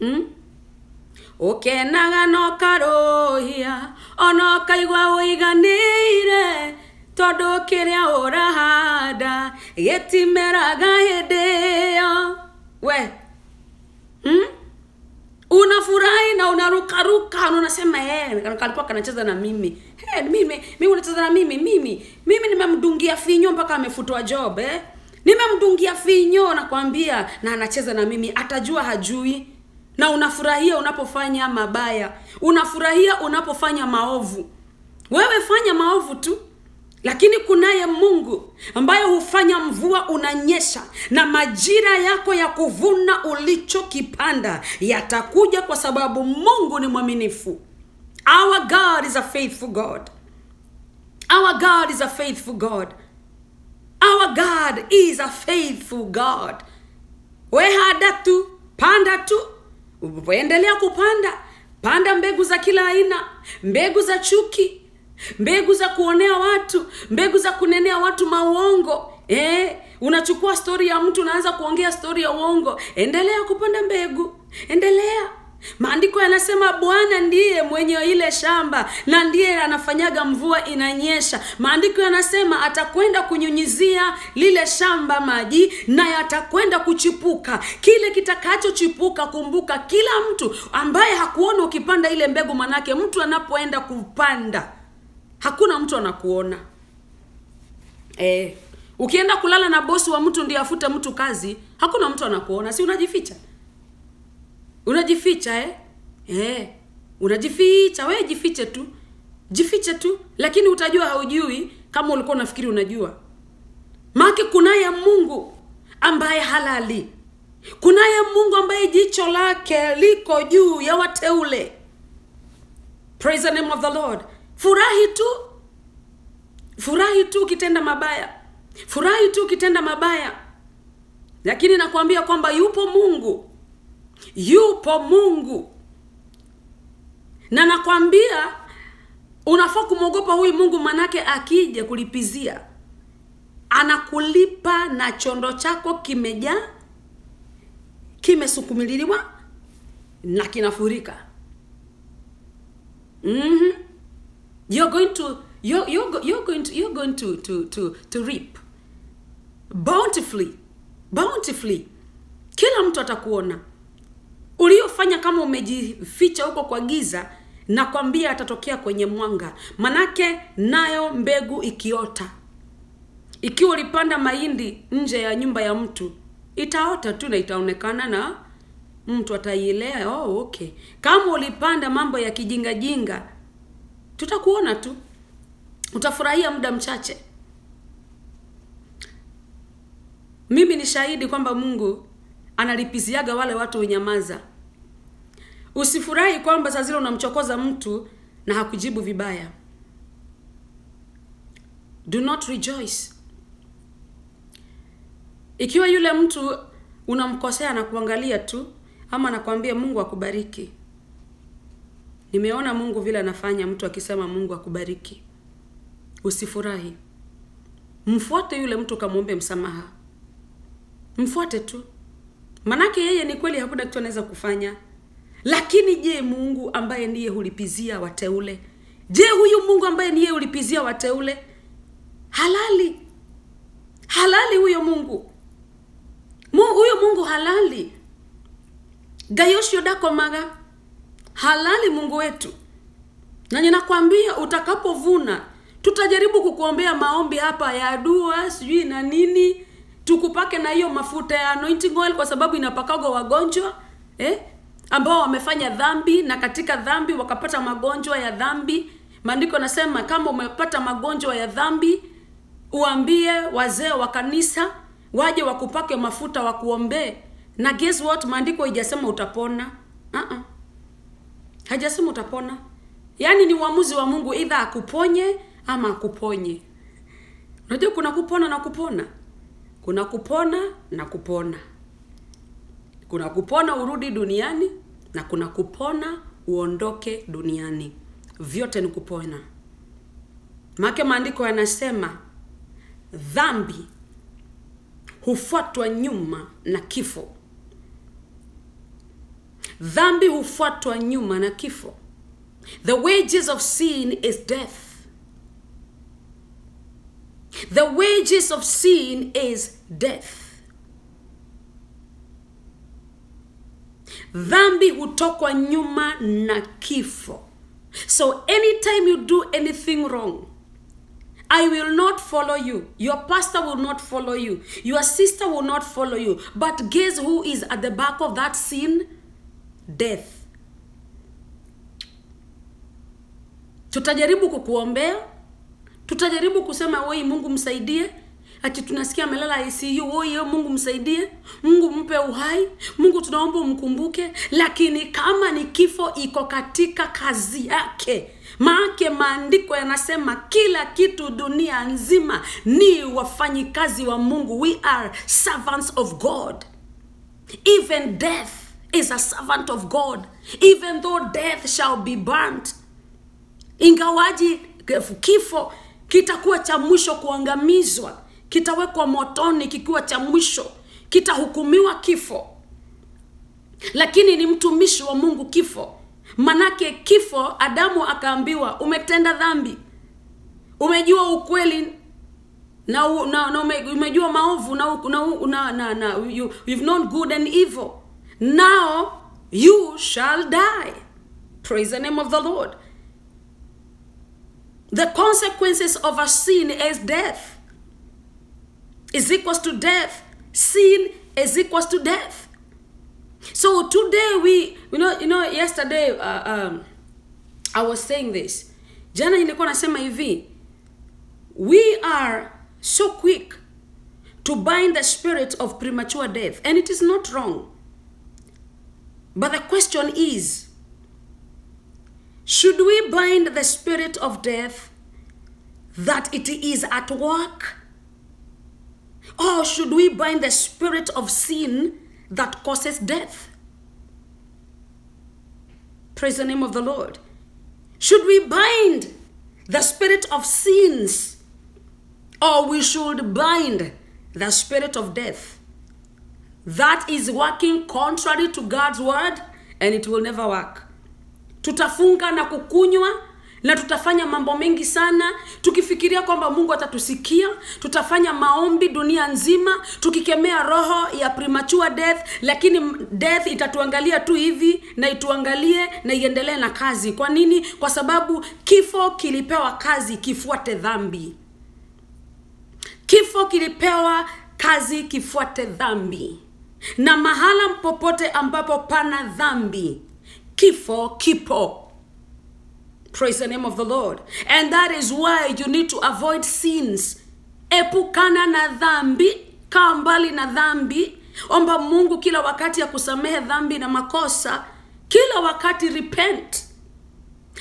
Speaker 1: hmm? ukenaga no karohia ona ukaigua uiganiire tondu kiria urahanda gitimeraga hindi iyo we hmm? unafurahi na unarukaruka na unasema hey, kalikuwa kanacheza na mimi hey, mimi mimi unacheza na mimi mimi mimi nimemdungia finyo mpaka amefutwa job eh? Nimemdungia finyo nakwambia na anacheza na mimi. Atajua hajui. Na unafurahia unapofanya mabaya. Unafurahia unapofanya maovu. Wewe fanya maovu tu. Lakini kunaye mungu ambaye hufanya mvua unanyesha na majira yako ya kuvuna ulichokipanda yatakuja kwa sababu mungu ni mwaminifu. Our god is a faithful god. Our god is a faithful god our god is a faithful god. Wehada tu panda tu. Endelea kupanda. Panda mbegu za kila aina mbegu za chuki mbegu za kuonea watu mbegu za kunenea watu mauongo. Eh, unachukua stori ya mtu unaanza kuongea stori ya uongo. Endelea kupanda mbegu. Endelea maandiko yanasema bwana ndiye mwenye ile shamba na ndiye anafanyaga mvua inanyesha. Maandiko yanasema atakwenda kunyunyizia lile shamba maji naye atakwenda kuchipuka. Kile kitakachochipuka kumbuka kila mtu ambaye hakuona ukipanda ile mbegu manake mtu anapoenda kupanda hakuna mtu anakuona. E, ukienda kulala na bosi wa mtu ndiye afute mtu kazi hakuna mtu anakuona. Si unajificha unajificha eh? Eh, unajificha we jifiche tu. Jifiche tu lakini utajua haujui kama ulikuwa unafikiri unajua. Maake kunaye mungu ambaye halali. Kunaye mungu ambaye jicho lake liko juu ya wateule. Praise the name of the lord. Furahi tu. Furahi tu ukitenda mabaya. Furahi tu ukitenda mabaya. Lakini nakuambia kwamba yupo mungu yupo mungu. Na nakwambia unafaa kumwogopa huyu mungu manake akija kulipizia. Anakulipa na chondo chako kimejaa kimesukumililiwa na kinafurika. Mm-hmm. you're going to you're, you're, you're going to you're going to to to to reap. Bountifully bountifully. Kila mtu atakuona uliofanya kama umejificha huko kwa giza nakwambia atatokea kwenye mwanga. Manake nayo mbegu ikiota. Ikiwa ulipanda mahindi nje ya nyumba ya mtu itaota tu na itaonekana na mtu ataielea oh, okay. Kama ulipanda mambo ya kijingajinga tutakuona tu. Utafurahia muda mchache. Mimi ni shahidi kwamba mungu analipiziaga wale watu wenyamaza. Usifurahi kwamba saa zile unamchokoza mtu na hakujibu vibaya. Do not rejoice. Ikiwa yule mtu unamkosea na kuangalia tu ama nakwambia mungu akubariki. Nimeona mungu vile anafanya mtu akisema mungu akubariki. Usifurahi. Mfuate yule mtu ukamwombe msamaha. Mfuate tu manake yeye ni kweli hakuna kitu anaweza kufanya. Lakini je mungu ambaye ndiye hulipizia wateule? Je huyu mungu ambaye ndiye hulipizia wateule? Halali. Halali huyo mungu. Mu- huyo mungu halali. Maga halali mungu wetu. Na ninakwambia utakapovuna tutajaribu kukuombea maombi hapa ya dua sijui na nini tukupake na hiyo mafuta ya anointing oil kwa sababu inapakagwa wagonjwa eh? ambao wamefanya dhambi na katika dhambi wakapata magonjwa ya dhambi. Maandiko nasema kama umepata magonjwa ya dhambi uambie wazee wa kanisa waje wakupake mafuta wakuombee. Na guess what? Maandiko haijasema utapona. Uh-uh. hajasema utapona. Yaani ni uamuzi wa mungu idha akuponye ama akuponye. Unajua kuna kupona na kupona kuna kupona na kupona. Kuna kupona urudi duniani na kuna kupona uondoke duniani. Vyote ni kupona. Make maandiko yanasema dhambi hufuatwa nyuma na kifo. Dhambi hufuatwa nyuma na kifo. The wages of sin is death the wages of sin is death dhambi hutokwa nyuma na kifo so anytime you do anything wrong I will not follow you. Your pastor will not follow you. Your sister will not follow you. But guess who is at the back of that sin? Death. Tutajaribu kukuombea, tutajaribu kusema woi, Mungu msaidie. Ati tunasikia amelala ICU, woi, Mungu msaidie, Mungu mpe uhai, Mungu tunaomba umkumbuke. Lakini kama ni kifo iko katika kazi yake, maake maandiko yanasema kila kitu dunia nzima ni wafanyikazi wa mungu. We are servants of god. Even death is a servant of god. Even though death shall be burnt. Ingawaji kifo kitakuwa cha mwisho kuangamizwa kitawekwa motoni kikiwa cha mwisho kitahukumiwa kifo. Lakini ni mtumishi wa mungu kifo. Manake kifo adamu akaambiwa umetenda dhambi. Umejua ukweli na, u- na, na ume, umejua maovu na, u- na, na, na, na you, you've known good and evil. Now you shall die. Praise the name of the lord the consequences of a sin is death. Is equals to death. Sin is equals to death. So today we you know you know yesterday uh, um, i was saying this. Jana nilikuwa nasema hivi. We are so quick to bind the spirit of premature death. And it is not wrong. But the question is should we bind the spirit of death that it is at work? Or should we bind the spirit of sin that causes death? Praise the name of the lord. Should we bind the spirit of sins or we should bind the spirit of death? That is working contrary to God's word and it will never work. Tutafunga na kukunywa na tutafanya mambo mengi sana tukifikiria kwamba Mungu atatusikia. Tutafanya maombi dunia nzima tukikemea roho ya premature death, lakini death itatuangalia tu hivi na ituangalie na iendelee na kazi. Kwa nini? Kwa sababu kifo kilipewa kazi kifuate dhambi. Kifo kilipewa kazi kifuate dhambi, na mahala popote ambapo pana dhambi, kifo kipo. Praise the name of the Lord. And that is why you need to avoid sins. Epukana na dhambi, kaa mbali na dhambi. Omba Mungu kila wakati ya kusamehe dhambi na makosa. Kila wakati repent.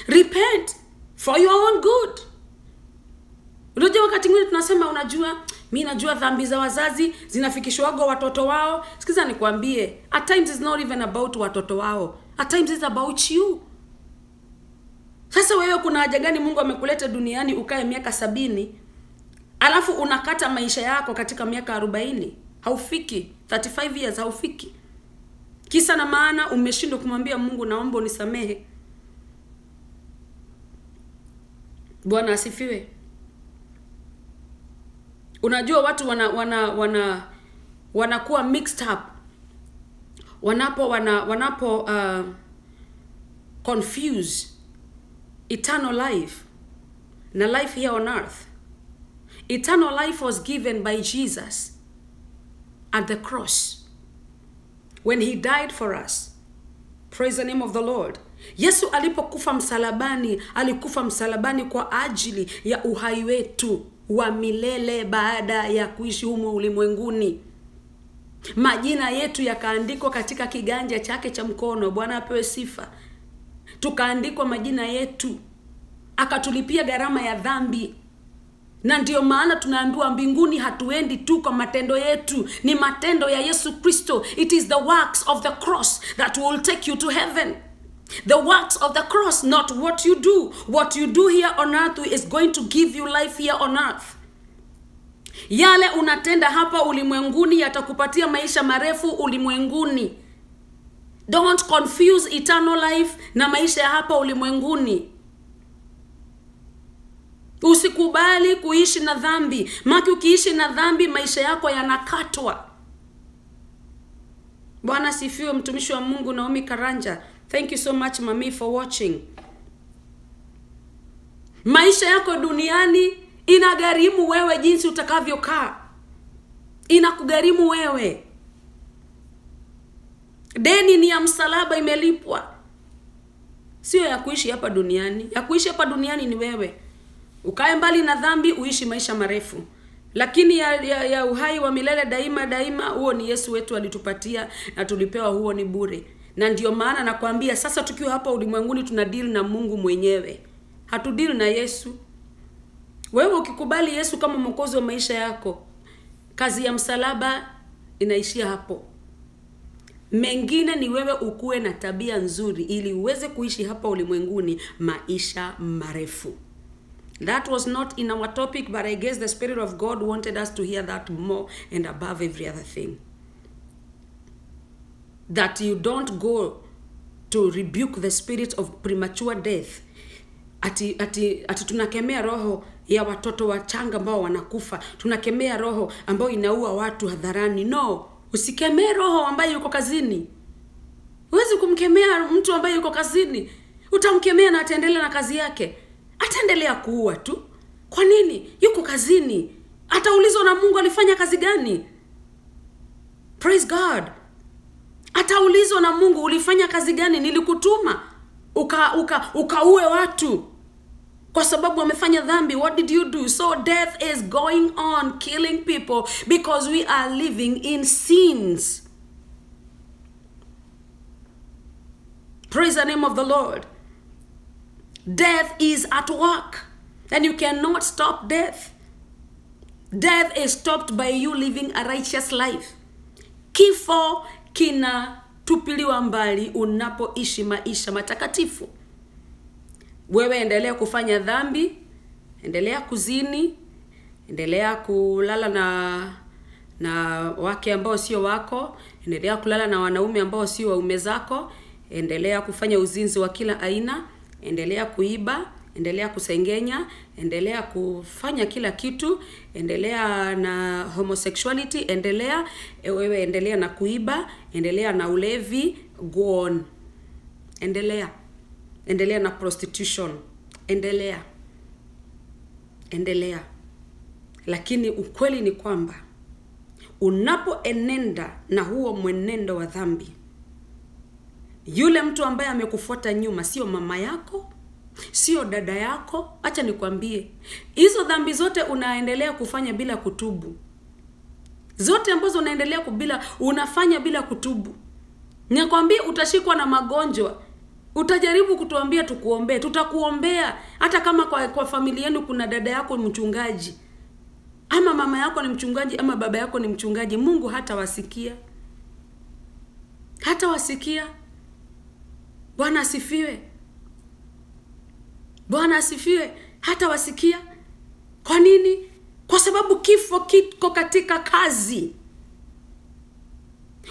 Speaker 1: Repent for your own good. unajua wakati mwingine tunasema unajua mi najua dhambi za wazazi zinafikishwaga watoto wao sikiza nikwambie at times it's not even about watoto wao at times it's about you. Sasa wewe kuna haja gani mungu amekuleta duniani ukae miaka sabini alafu unakata maisha yako katika miaka arobaini? Haufiki. 35 years haufiki. Kisa na maana umeshindwa kumwambia mungu naomba unisamehe. Bwana asifiwe. Unajua watu wana wana wana wanakuwa mixed up wanapo wana wanapo uh, confuse eternal life na life here on earth. Eternal life was given by jesus at the cross. When he died for us. Praise the name of the lord. Yesu alipokufa msalabani alikufa msalabani kwa ajili ya uhai wetu wa milele baada ya kuishi humo ulimwenguni majina yetu yakaandikwa katika kiganja chake cha mkono. Bwana apewe sifa. Tukaandikwa majina yetu. Akatulipia gharama ya dhambi. Na ndiyo maana tunaambiwa mbinguni hatuendi tu kwa matendo yetu. Ni matendo ya yesu kristo. It is the works of the cross that will take you to heaven. The works of the cross not what you do. What you do here on earth is going to give you life here on earth yale unatenda hapa ulimwenguni yatakupatia maisha marefu ulimwenguni. Don't confuse eternal life na maisha ya hapa ulimwenguni. Usikubali kuishi na dhambi. Maki ukiishi na dhambi maisha yako yanakatwa. Bwana sifiwe mtumishi wa mungu naomi karanja. Thank you so much mami for watching. Maisha yako duniani inagharimu wewe jinsi utakavyokaa. Inakugharimu wewe. Deni ni ya msalaba imelipwa. Sio ya kuishi hapa duniani. Ya kuishi hapa duniani ni wewe. Ukae mbali na dhambi uishi maisha marefu. Lakini ya, ya, ya uhai wa milele daima daima huo ni yesu wetu alitupatia na tulipewa huo ni bure. Na ndio maana nakwambia sasa tukiwa hapa ulimwenguni tuna deal na mungu mwenyewe. Hatudili na yesu wewe ukikubali yesu kama mwokozi wa maisha yako kazi ya msalaba inaishia hapo. Mengine ni wewe ukuwe na tabia nzuri ili uweze kuishi hapa ulimwenguni maisha marefu. That was not in our topic but i guess the spirit of god wanted us to hear that more and above every other thing. That you don't go to rebuke the spirit of premature death. Ati, ati, ati tunakemea roho ya watoto wachanga ambao wanakufa. Tunakemea roho ambayo inaua watu hadharani. No usikemee roho ambaye yuko kazini. Huwezi kumkemea mtu ambaye yuko kazini. Utamkemea na ataendelea na kazi yake. Ataendelea kuua tu. Kwa nini? Yuko kazini. Ataulizwa na mungu alifanya kazi gani? Praise god. Ataulizwa na mungu ulifanya kazi gani? Nilikutuma. Uka uka ukaue watu kwa sababu wamefanya dhambi. What did you do? So death is going on killing people because we are living in sins. Praise the name of the lord. Death is at work and you cannot stop death. Death is stopped by you living a righteous life. Kifo kina tupiliwa mbali unapoishi maisha matakatifu wewe endelea kufanya dhambi endelea kuzini endelea kulala na na wake ambao sio wako endelea kulala na wanaume ambao sio waume zako endelea kufanya uzinzi wa kila aina endelea kuiba endelea kusengenya endelea kufanya kila kitu endelea na homosexuality endelea wewe endelea na kuiba endelea na ulevi go on. Endelea endelea na prostitution. Endelea. Endelea. Lakini ukweli ni kwamba unapoenenda na huo mwenendo wa dhambi yule mtu ambaye amekufuata nyuma sio mama yako sio dada yako hacha nikwambie hizo dhambi zote unaendelea kufanya bila kutubu. Zote ambazo unaendelea bila unafanya bila kutubu. Nikwambie utashikwa na magonjwa utajaribu kutuambia tukuombee tutakuombea. Hata kama kwa, kwa familia yenu kuna dada yako mchungaji ama mama yako ni mchungaji ama baba yako ni mchungaji mungu hata wasikia hata wasikia bwana asifiwe. Bwana asifiwe. Hata wasikia kwa nini? Kwa sababu kifo kiko katika kazi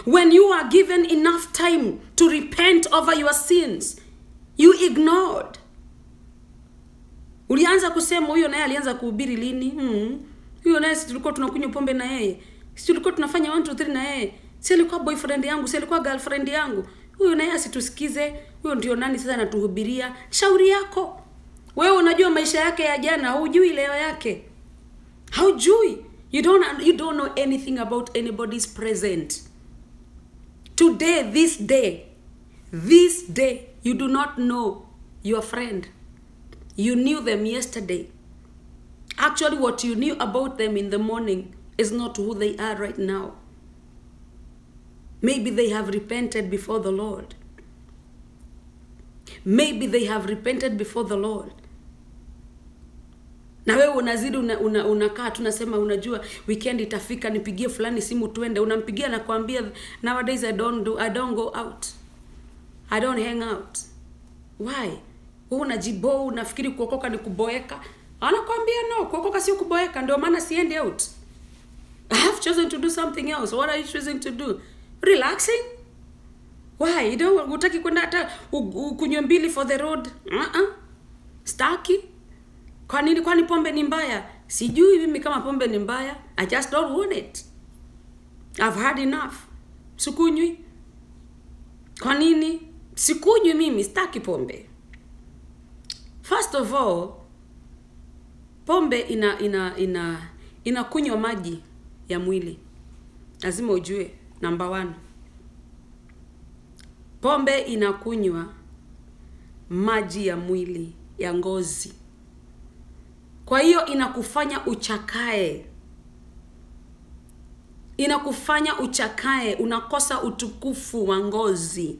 Speaker 1: when you are given enough time to repent over your sins you ignored. Ulianza kusema huyo naye alianza kuhubiri lini? Hmm. huyo naye si tulikuwa tunakunywa pombe na yeye. Si tulikuwa tunafanya one, two, three na yeye. Si alikuwa boyfriend yangu si alikuwa girlfriend yangu. Huyo naye asitusikize. Huyo ndio nani sasa anatuhubiria? Shauri yako. Wewe unajua maisha yake ya jana haujui leo yake. Haujui. You don't, you don't know anything about anybody's present today this day this day you do not know your friend. You knew them yesterday. Actually what you knew about them in the morning is not who they are right now. Maybe they have repented before the lord. Maybe they have repented before the lord na wewe unazidi unakaa una, una tunasema unajua weekend itafika nipigie fulani simu twende. Unampigia nakwambia nowadays i don't do i don't go out. I don't hang out. Why? Wewe unajibo unafikiri kuokoka ni kuboeka? Anakwambia no kuokoka sio kuboeka ndio maana siendi out. I have chosen to do something else. What are you choosing to do? Relaxing? Why? You don't utaki kwenda hata kunywa mbili for the road? Uh-uh. staki kwa nini? Kwani pombe ni mbaya? Sijui mimi kama pombe ni mbaya. I just don't want it. I've had enough. Sikunywi. Kwa nini? Sikunywi mimi sitaki pombe. First of all pombe ina ina ina inakunywa maji ya mwili. Lazima ujue namba one. Pombe inakunywa maji ya mwili ya ngozi kwa hiyo inakufanya uchakae. Inakufanya uchakae. Unakosa utukufu wa ngozi.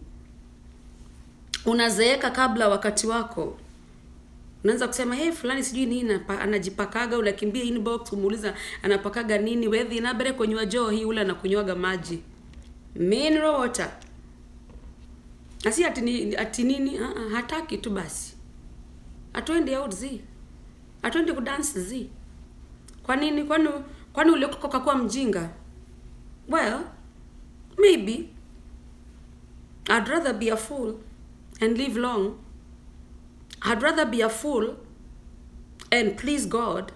Speaker 1: Unazeeka kabla wakati wako. Unaanza kusema hey, fulani sijui nini anajipakaga unakimbia inbox umuuliza anapakaga nini? Wedhi nabere kwenywa joo hii ule anakunywaga maji. Mineral water. Asi ati, nini uh -uh, hataki tu basi. Atuende out zi kudansi zi? Kwa nini kwani kwani uliokoka kuwa mjinga? Well maybe. I'd rather be a fool and live long. I'd rather be a fool and please god.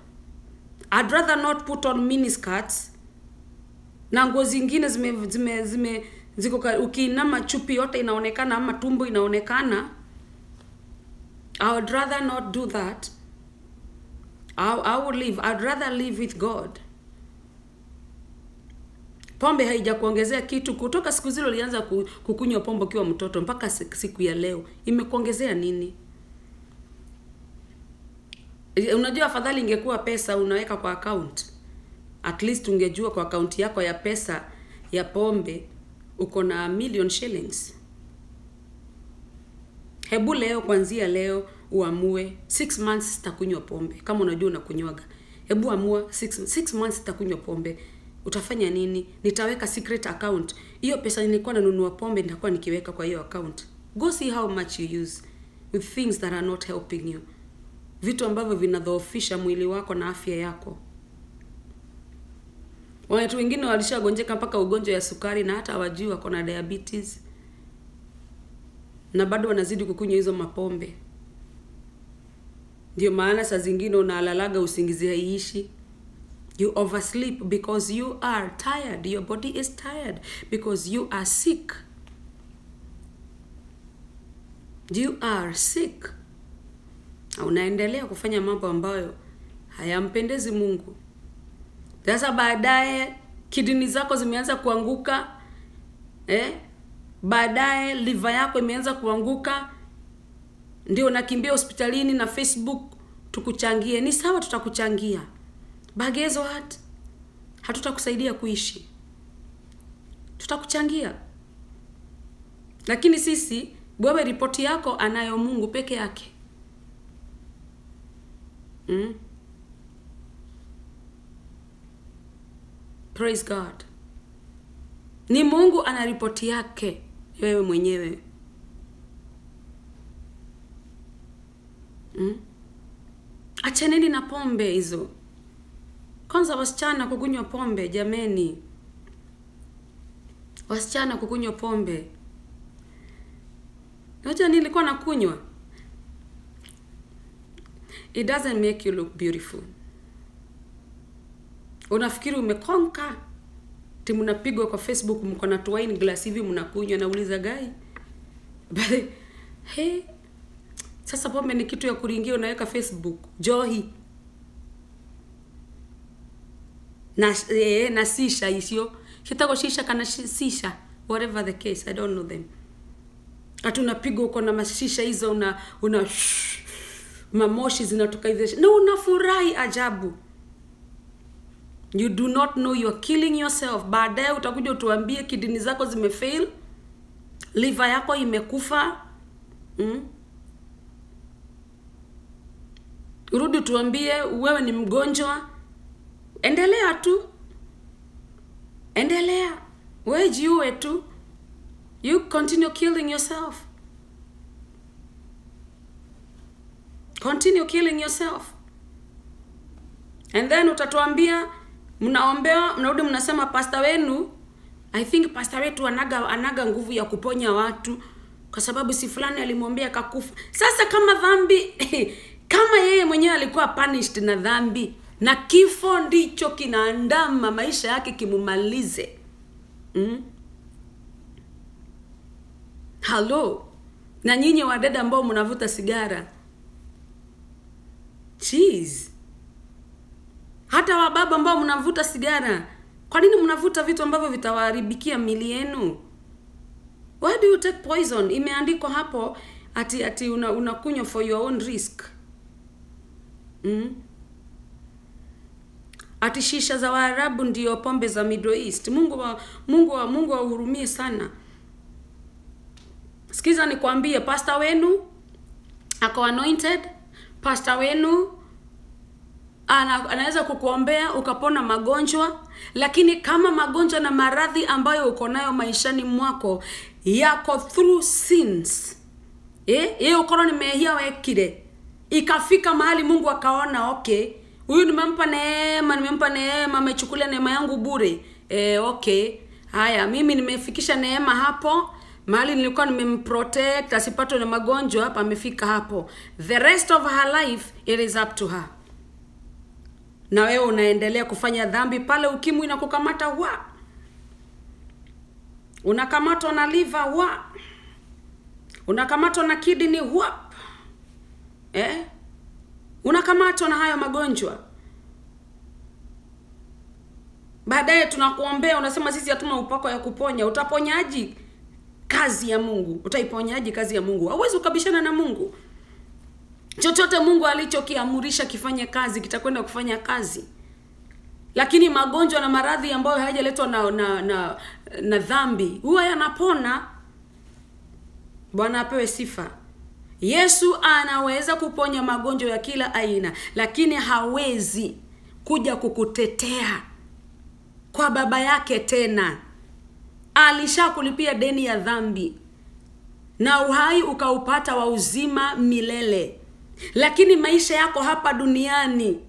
Speaker 1: I'd rather not put on miniscats na nguo zingine zime zime zime ziko ukiinama chupi yote inaonekana ama tumbo inaonekana. I would rather not do that I, I would live i'd rather live with god. Pombe haijakuongezea kitu. Kutoka siku zile ulianza kukunywa pombe ukiwa mtoto mpaka siku ya leo. Imekuongezea nini? Eh, unajua afadhali ingekuwa pesa unaweka kwa account. At least ungejua kwa akaunti yako ya pesa ya pombe uko na million shillings. Hebu leo kuanzia leo uamue. Six months sitakunywa pombe. Kama unajua unakunywaga hebu amua six, six months sitakunywa pombe. Utafanya nini? Nitaweka secret account. Hiyo pesa nilikuwa nanunua pombe nitakuwa nikiweka kwa hiyo account. Go see how much you use with things that are not helping you. Vitu ambavyo vinadhoofisha mwili wako na afya yako. Watu wengine walishagonjeka mpaka ugonjwa ya sukari na hata hawajui wako na diabetes. Na bado wanazidi kukunywa hizo mapombe ndio maana saa zingine unalalaga usingizi haiishi. You oversleep because you are tired. Your body is tired because you are sick. You are sick. Na unaendelea kufanya mambo ambayo hayampendezi mungu. Sasa baadaye kidini zako zimeanza kuanguka eh? baadaye liva yako imeanza kuanguka ndio nakimbia hospitalini na facebook tukuchangie. Ni sawa tutakuchangia. Bagezo hat. Hatutakusaidia kuishi. Tutakuchangia. Lakini sisi wewe ripoti yako anayo mungu peke yake. Mm? praise god. Ni mungu ana ripoti yake wewe mwenyewe mm? achaneni na pombe hizo. Kwanza wasichana kukunywa pombe jameni. Wasichana kukunywa pombe. Unajua nilikuwa nakunywa? It doesn't make you look beautiful. Unafikiri umekonka? Ti mnapigwa kwa facebook mko na wine glass hivi mnakunywa nauliza gai But, hey, sasa pombe ni kitu ya kuringia unaweka facebook. Johi. Na eh, na sisha isio kitako shisha kana sisha. Whatever the case i don't know them. Hata unapiga uko na mashisha hizo una una mamoshi zinatoka hivi. Na unafurahi ajabu. You do not know you are killing yourself. Baadaye utakuja utuambie kidini zako zimefail liver yako imekufa. Mm? Urudi tuambie wewe ni mgonjwa. Endelea tu. Endelea. Wejiue tu. You continue killing yourself. Continue killing yourself. And then utatuambia mnaombewa mnarudi mnasema pasta wenu i think pasta wetu anaga anaga nguvu ya kuponya watu kwa sababu si fulani alimwambia kakufa sasa kama dhambi kama yeye mwenyewe alikuwa punished na dhambi na kifo ndicho kinaandama maisha yake kimumalize. Mm? halo na nyinyi wadada ambao mnavuta sigara? Jeez. hata wababa ambao mnavuta sigara kwa nini mnavuta vitu ambavyo vitawaharibikia mili yenu? Why do you take poison? Imeandikwa hapo ati ati unakunywa una unakunywa for your own risk mm? ati shisha za waarabu ndio pombe za middle east. Mungu wa mungu wa mungu wahurumie sana. Sikiza nikwambie pasta wenu ako anointed pasta wenu ana, anaweza kukuombea ukapona magonjwa lakini kama magonjwa na maradhi ambayo uko nayo maishani mwako yako through sins. Eh yeye ukoro nimehia wekire ikafika mahali mungu akaona okay huyu nimempa neema nimempa neema amechukulia neema yangu bure. E, okay. Haya mimi nimefikisha neema hapo. Mahali nilikuwa nimemprotect asipatwe na magonjwa hapa amefika hapo. The rest of her life it is up to her. Na wewe unaendelea kufanya dhambi pale ukimwi inakukamata wa unakamatwa na liver wa unakamatwa na kidney wa eh? unakamatwa na hayo magonjwa? Baadaye tunakuombea unasema sisi hatuna upako ya kuponya. Utaponyaji? Kazi ya mungu. Utaiponyaji kazi ya mungu. Hauwezi kukabishana na mungu. Chochote mungu alichokiamurisha kifanye kazi kitakwenda kufanya kazi. Lakini magonjwa na maradhi ambayo hayajaletwa na, na na na dhambi huwa yanapona. Bwana apewe sifa yesu anaweza kuponya magonjwa ya kila aina lakini hawezi kuja kukutetea kwa baba yake tena. Alishakulipia deni ya dhambi na uhai ukaupata wa uzima milele. Lakini maisha yako hapa duniani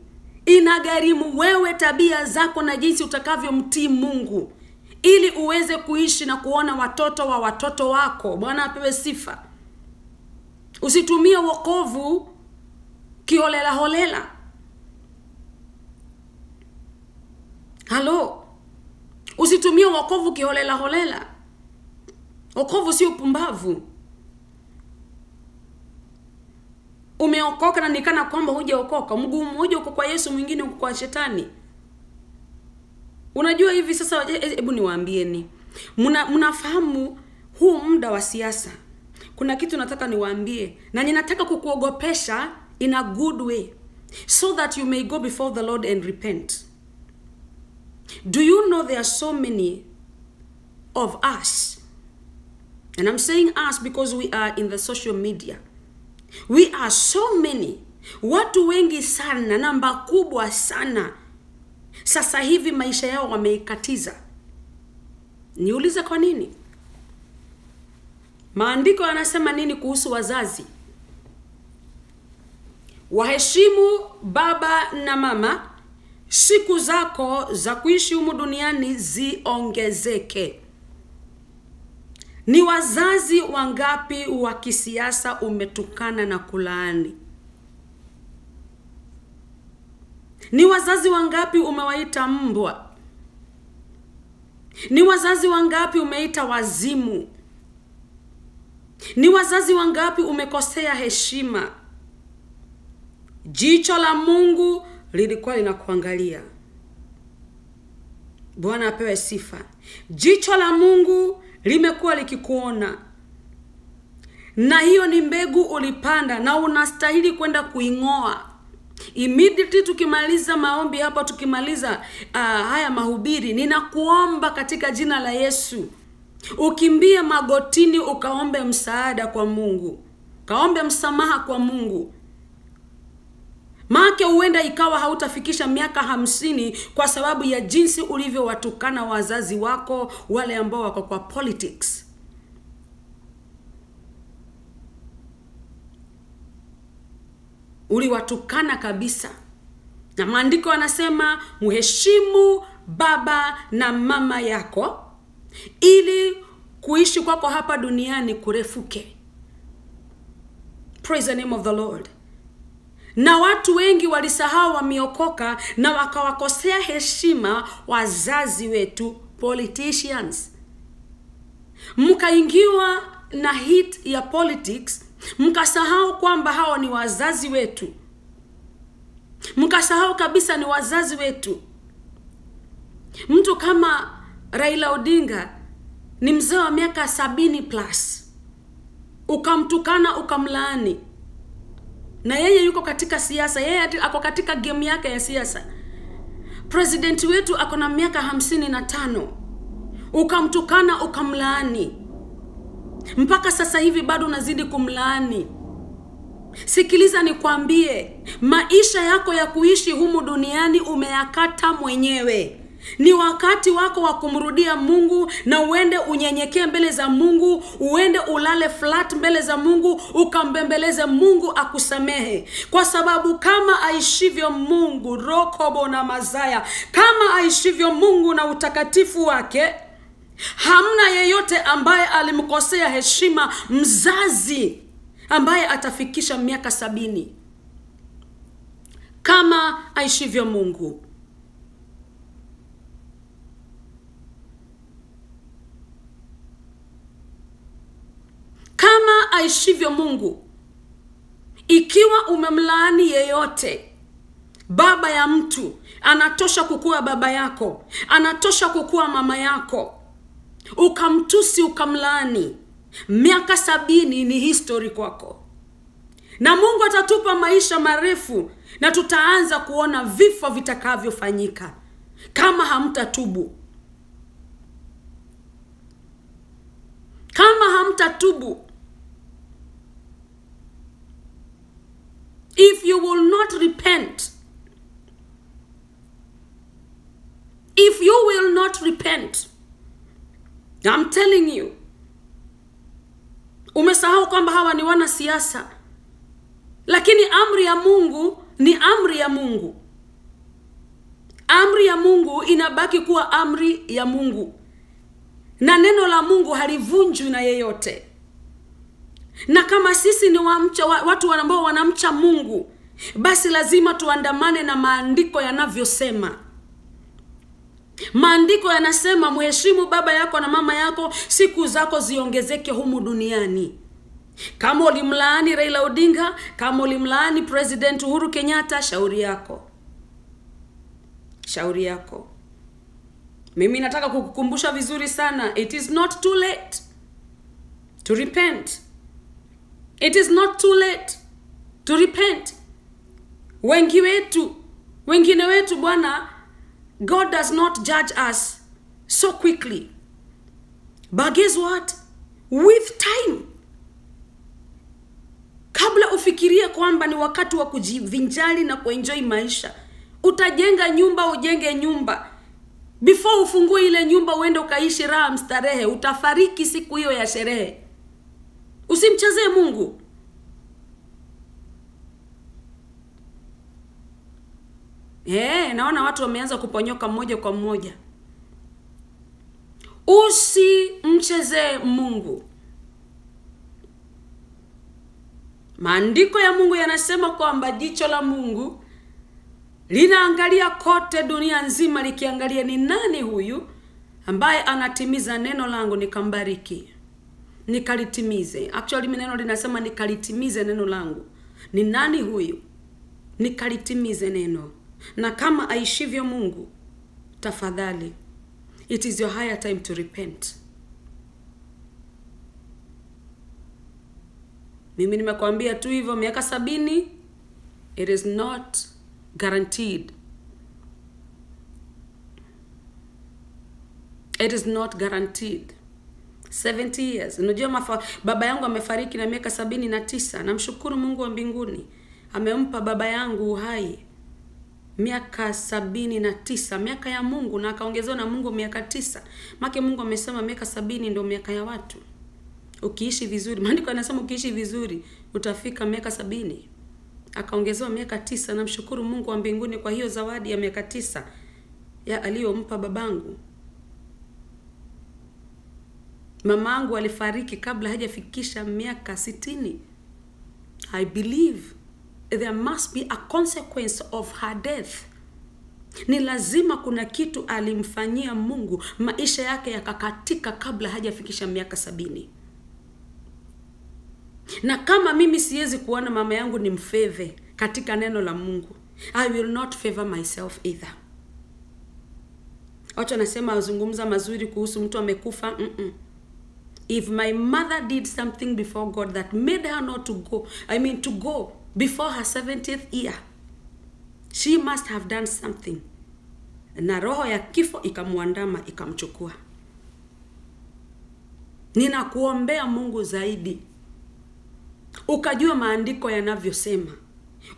Speaker 1: inagharimu wewe tabia zako na jinsi utakavyomtii mungu. Ili uweze kuishi na kuona watoto wa watoto wako. Bwana apewe sifa usitumie wokovu kiholela holela. Halo? Usitumie wokovu kiholela holela. Wokovu si upumbavu umeokoka na nikana kwamba hujaokoka. Mguu mmoja uko kwa yesu mwingine uko kwa shetani. Unajua hivi sasa hebu niwaambieni. Mnafahamu huu muda wa siasa kuna kitu nataka niwaambie na ninataka kukuogopesha in a good way so that you may go before the lord and repent. Do you know there are so many of us? And i'm saying us because we are in the social media. We are so many. Watu wengi sana namba kubwa sana. Sasa hivi maisha yao wameikatiza. Niulize kwa nini maandiko yanasema nini kuhusu wazazi? Waheshimu baba na mama siku zako za kuishi humu duniani ziongezeke. Ni wazazi wangapi wa kisiasa umetukana na kulaani? Ni wazazi wangapi umewaita mbwa? Ni wazazi wangapi umeita wazimu ni wazazi wangapi umekosea heshima? Jicho la mungu lilikuwa linakuangalia. Bwana apewe sifa. Jicho la mungu limekuwa likikuona. Na hiyo ni mbegu ulipanda na unastahili kwenda kuing'oa. Immediately tukimaliza maombi hapa tukimaliza uh, haya mahubiri ninakuomba katika jina la yesu ukimbie magotini ukaombe msaada kwa mungu. Kaombe msamaha kwa mungu. Make huenda ikawa hautafikisha miaka hamsini kwa sababu ya jinsi ulivyowatukana wazazi wako wale ambao wako kwa politics. Uliwatukana kabisa. Na maandiko anasema mheshimu baba na mama yako ili kuishi kwako hapa duniani kurefuke. Praise the name of the lord. Na watu wengi walisahau wameokoka na wakawakosea heshima wazazi wetu politicians. Mkaingiwa na hit ya politics mkasahau kwamba hao ni wazazi wetu. Mkasahau kabisa ni wazazi wetu. Mtu kama raila odinga ni mzee wa miaka sabini plus. Ukamtukana ukamlaani. Na yeye yuko katika siasa yeye ako katika game yake ya siasa. Presidenti wetu ako na miaka hamsini na tano. Ukamtukana ukamlaani. Mpaka sasa hivi bado unazidi kumlaani. Sikiliza nikwambie maisha yako ya kuishi humu duniani umeyakata mwenyewe ni wakati wako wa kumrudia mungu na uende unyenyekee mbele za mungu uende ulale flat mbele za mungu ukambembeleze mungu akusamehe. Kwa sababu kama aishivyo mungu rokobo na mazaya. Kama aishivyo mungu na utakatifu wake hamna yeyote ambaye alimkosea heshima mzazi ambaye atafikisha miaka sabini. Kama aishivyo mungu kama aishivyo mungu. Ikiwa umemlaani yeyote baba ya mtu anatosha kukuwa baba yako anatosha kukuwa mama yako ukamtusi ukamlaani miaka sabini ni histori kwako. Na mungu atatupa maisha marefu na tutaanza kuona vifo vitakavyofanyika kama hamtatubu. Kama hamtatubu if you will not repent if you will not repent I'm telling you umesahau kwamba hawa ni wanasiasa lakini amri ya mungu ni amri ya mungu. Amri ya mungu inabaki kuwa amri ya mungu. Na neno la mungu halivunjwi na yeyote na kama sisi ni wamcha, watu ambao wanamcha mungu basi lazima tuandamane na maandiko yanavyosema. Maandiko yanasema mheshimu baba yako na mama yako siku zako ziongezeke humu duniani. Kama ulimlaani raila odinga kama ulimlaani president uhuru kenyatta shauri yako. Shauri yako. Mimi nataka kukukumbusha vizuri sana it is not too late to repent it is not too late to repent. Wengi wetu wengine wetu bwana god does not judge us so quickly. But guess what? With time. Kabla ufikirie kwamba ni wakati wa kujivinjali na kuenjoi maisha utajenga nyumba ujenge nyumba. Before ufungue ile nyumba uende ukaishi raha mstarehe utafariki siku hiyo ya sherehe usimchezee mungu. Yeah, naona watu wameanza kuponyoka mmoja kwa mmoja. Usimchezee mungu. Maandiko ya mungu yanasema kwamba jicho la mungu linaangalia kote dunia nzima likiangalia ni nani huyu ambaye anatimiza neno langu nikambariki nikalitimize. Actually neno linasema nikalitimize neno langu. Ni nani huyu? Nikalitimize neno. Na kama aishivyo mungu tafadhali it is your higher time to repent. Mimi nimekwambia tu hivyo miaka sabini it is not guaranteed. It is not guaranteed 70 years. Unajua mafa, baba yangu amefariki na miaka sabini na tisa. Namshukuru mungu wa mbinguni. Amempa baba yangu uhai miaka sabini na tisa. Miaka ya mungu na akaongezewa na mungu miaka tisa. Make mungu amesema miaka sabini ndio miaka ya watu. Ukiishi vizuri. Maandiko anasema ukiishi vizuri utafika miaka sabini. Akaongezewa miaka tisa. Namshukuru mungu wa mbinguni kwa hiyo zawadi ya miaka tisa ya aliyompa babangu mama angu alifariki kabla hajafikisha miaka sitini. I believe there must be a consequence of her death. Ni lazima kuna kitu alimfanyia mungu maisha yake yakakatika kabla hajafikisha miaka sabini. Na kama mimi siwezi kuona mama yangu ni mfedhe katika neno la mungu i will not favor myself either. Watu wanasema wazungumza mazuri kuhusu mtu amekufa Mm-mm. If my mother did something before god that made her not to go i mean to go before her 70th year she must have done something. Na roho ya kifo ikamwandama ikamchukua. Ninakuombea mungu zaidi. Ukajua maandiko yanavyosema.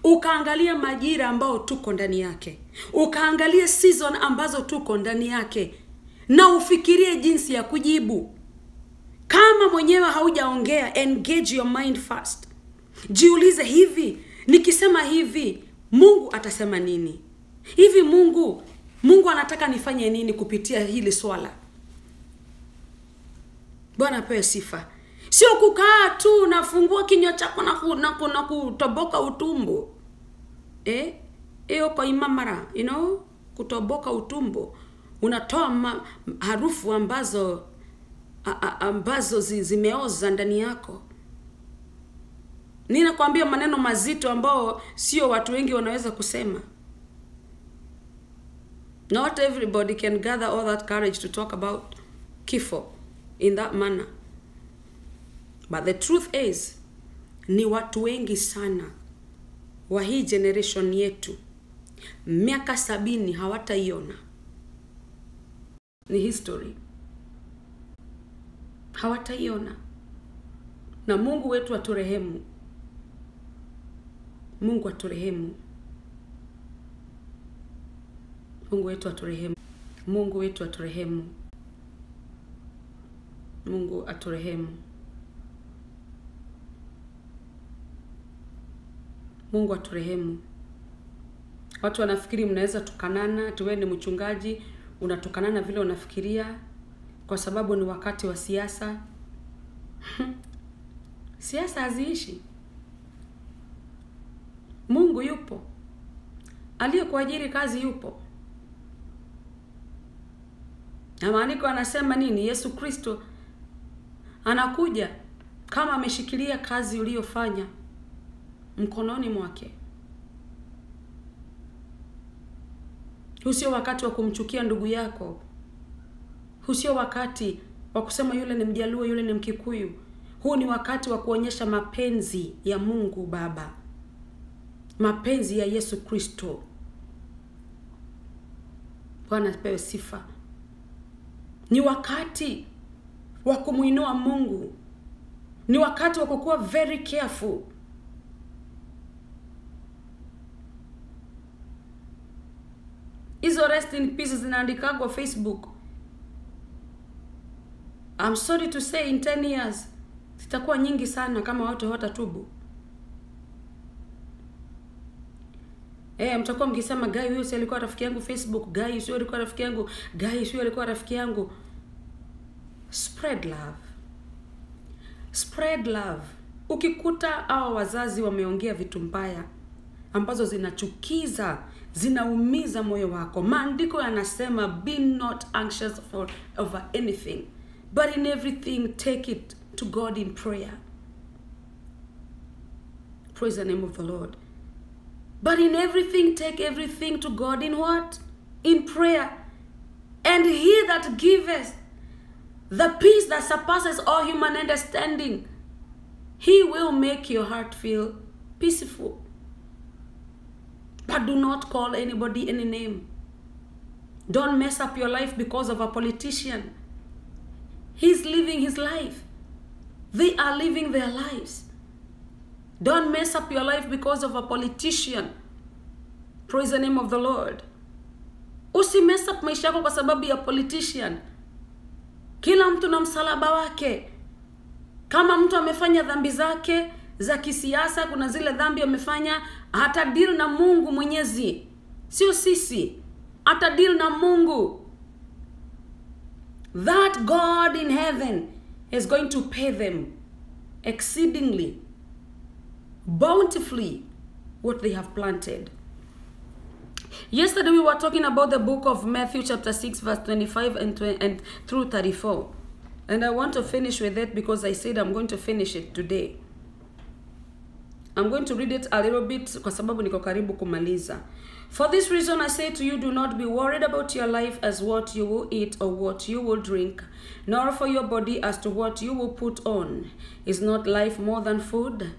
Speaker 1: Ukaangalia majira ambayo tuko ndani yake. Ukaangalia season ambazo tuko ndani yake. Na ufikirie jinsi ya kujibu kama mwenyewe haujaongea engage your mind first. Jiulize hivi nikisema hivi mungu atasema nini? Hivi mungu mungu anataka nifanye nini kupitia hili swala? Bwana apewe sifa. Sio kukaa tu nafungua kinywa chako na, na, ku, na kutoboka utumbo. Eh? kwa imamara you know? kutoboka utumbo. Unatoa harufu ambazo ambazo zi, zimeoza ndani yako. Ninakwambia maneno mazito ambao sio watu wengi wanaweza kusema. Not everybody can gather all that courage to talk about kifo in that manner. But the truth is ni watu wengi sana wa hii generation yetu. Miaka sabini hawataiona. Ni history hawataiona. Na mungu wetu aturehemu. Mungu aturehemu. Mungu wetu aturehemu. Mungu wetu aturehemu. Mungu aturehemu. Mungu aturehemu. Watu wanafikiri mnaweza tukanana tuwe ni mchungaji unatukanana vile unafikiria kwa sababu ni wakati wa siasa. Siasa haziishi. Mungu yupo. Aliyekuajiri kazi yupo. Na maandiko anasema nini? Yesu kristo anakuja kama ameshikilia kazi uliyofanya mkononi mwake. Huu sio wakati wa kumchukia ndugu yako huu sio wakati wa kusema yule ni mjaluo yule ni mkikuyu. Huu ni wakati wa kuonyesha mapenzi ya mungu baba. Mapenzi ya yesu kristo. Bwana apewe sifa. Ni wakati wa kumwinua mungu. Ni wakati wa kukuwa very careful. Hizo rest in peace zinaandikagwa facebook I'm sorry to say in 10 years zitakuwa nyingi sana kama watu hawatatubu. Eh, mtakuwa mkisema gai huyo si alikuwa rafiki yangu facebook? Gai sio alikuwa rafiki yangu? Gai sio alikuwa rafiki yangu? Spread love. Spread love. Ukikuta hawa wazazi wameongea vitu mbaya ambazo zinachukiza zinaumiza moyo wako. Maandiko yanasema be not anxious for over anything but in everything take it to god in prayer. Praise the name of the lord. But in everything take everything to god in what? In prayer. And he that giveth the peace that surpasses all human understanding he will make your heart feel peaceful. But do not call anybody any name. Don't mess up your life because of a politician he's living his life. They are living their lives. Don't mess up your life because of a politician. Praise the name of the lord. Usi mess up maisha yako kwa sababu ya politician. Kila mtu na msalaba wake. Kama mtu amefanya dhambi zake za kisiasa kuna zile dhambi amefanya hata deal na mungu mwenyezi. Sio sisi. Hata deal na mungu that god in heaven is going to pay them exceedingly bountifully what they have planted. Yesterday we were talking about the book of matthew chapter 6 verse 25 and, 20, and through 34 and i want to finish with it because i said i'm going to finish it today. I'm going to read it a little bit kwa sababu niko karibu kumaliza. For this reason I say to you do not be worried about your life as what you will eat or what you will drink, nor for your body as to what you will put on. Is not life more than food?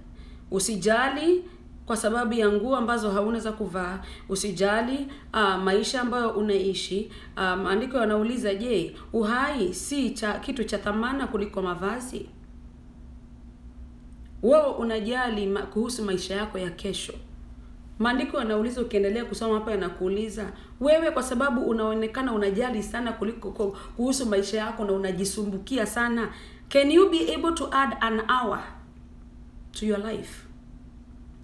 Speaker 1: Usijali kwa sababu ya nguo ambazo hauna za kuvaa. Usijali uh, maisha ambayo unaishi. Maandiko um, yanauliza, je, uhai si cha kitu cha thamana kuliko mavazi? wewe unajali ma, kuhusu maisha yako ya kesho maandiko yanauliza ukiendelea kusoma hapa yanakuuliza wewe kwa sababu unaonekana unajali sana kuliko kuhusu maisha yako na unajisumbukia sana can you be able to add an hour to your life?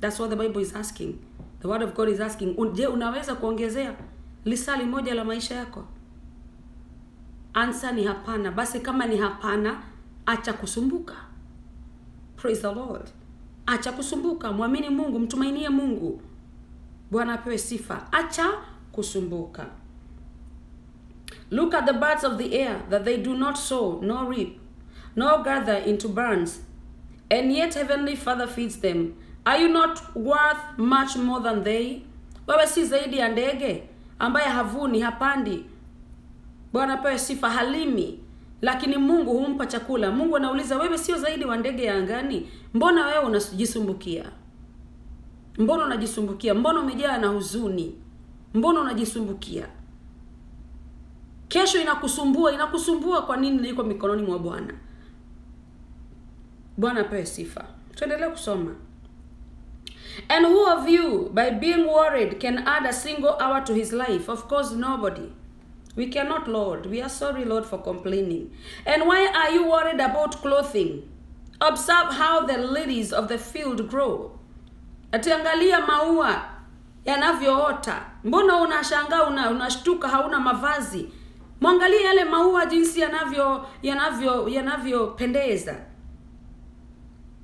Speaker 1: That's what the bible is asking. The word of god is asking. Je unaweza kuongezea lisali moja la maisha yako? Ansa ni hapana. Basi kama ni hapana acha kusumbuka. Praise the lord. Acha kusumbuka. Mwamini mungu mtumainie mungu bwana apewe sifa. Acha kusumbuka. Look at the birds of the air that they do not sow nor reap nor gather into barns and yet heavenly father feeds them. Are you not worth much more than they? Wewe si zaidi ya ndege ambaye havuni hapandi. Bwana apewe sifa halimi. Lakini mungu humpa chakula. Mungu anauliza wewe sio zaidi wa ndege ya angani? Mbona wewe unajisumbukia mbona unajisumbukia? Mbona umejaa na huzuni? Mbona unajisumbukia? Kesho inakusumbua. Inakusumbua kwa nini liko mikononi mwa bwana? Bwana apewe sifa. Tuendelee kusoma. And who of you by being worried can add a single hour to his life? Of course nobody. We cannot lord. We are sorry lord for complaining. And why are you worried about clothing? Observe how the lilies of the field grow atiangalia maua yanavyoota. Mbona unashangaa una, unashtuka hauna mavazi? Mwangalie yale maua jinsi yanavyo yanavyo yanavyopendeza.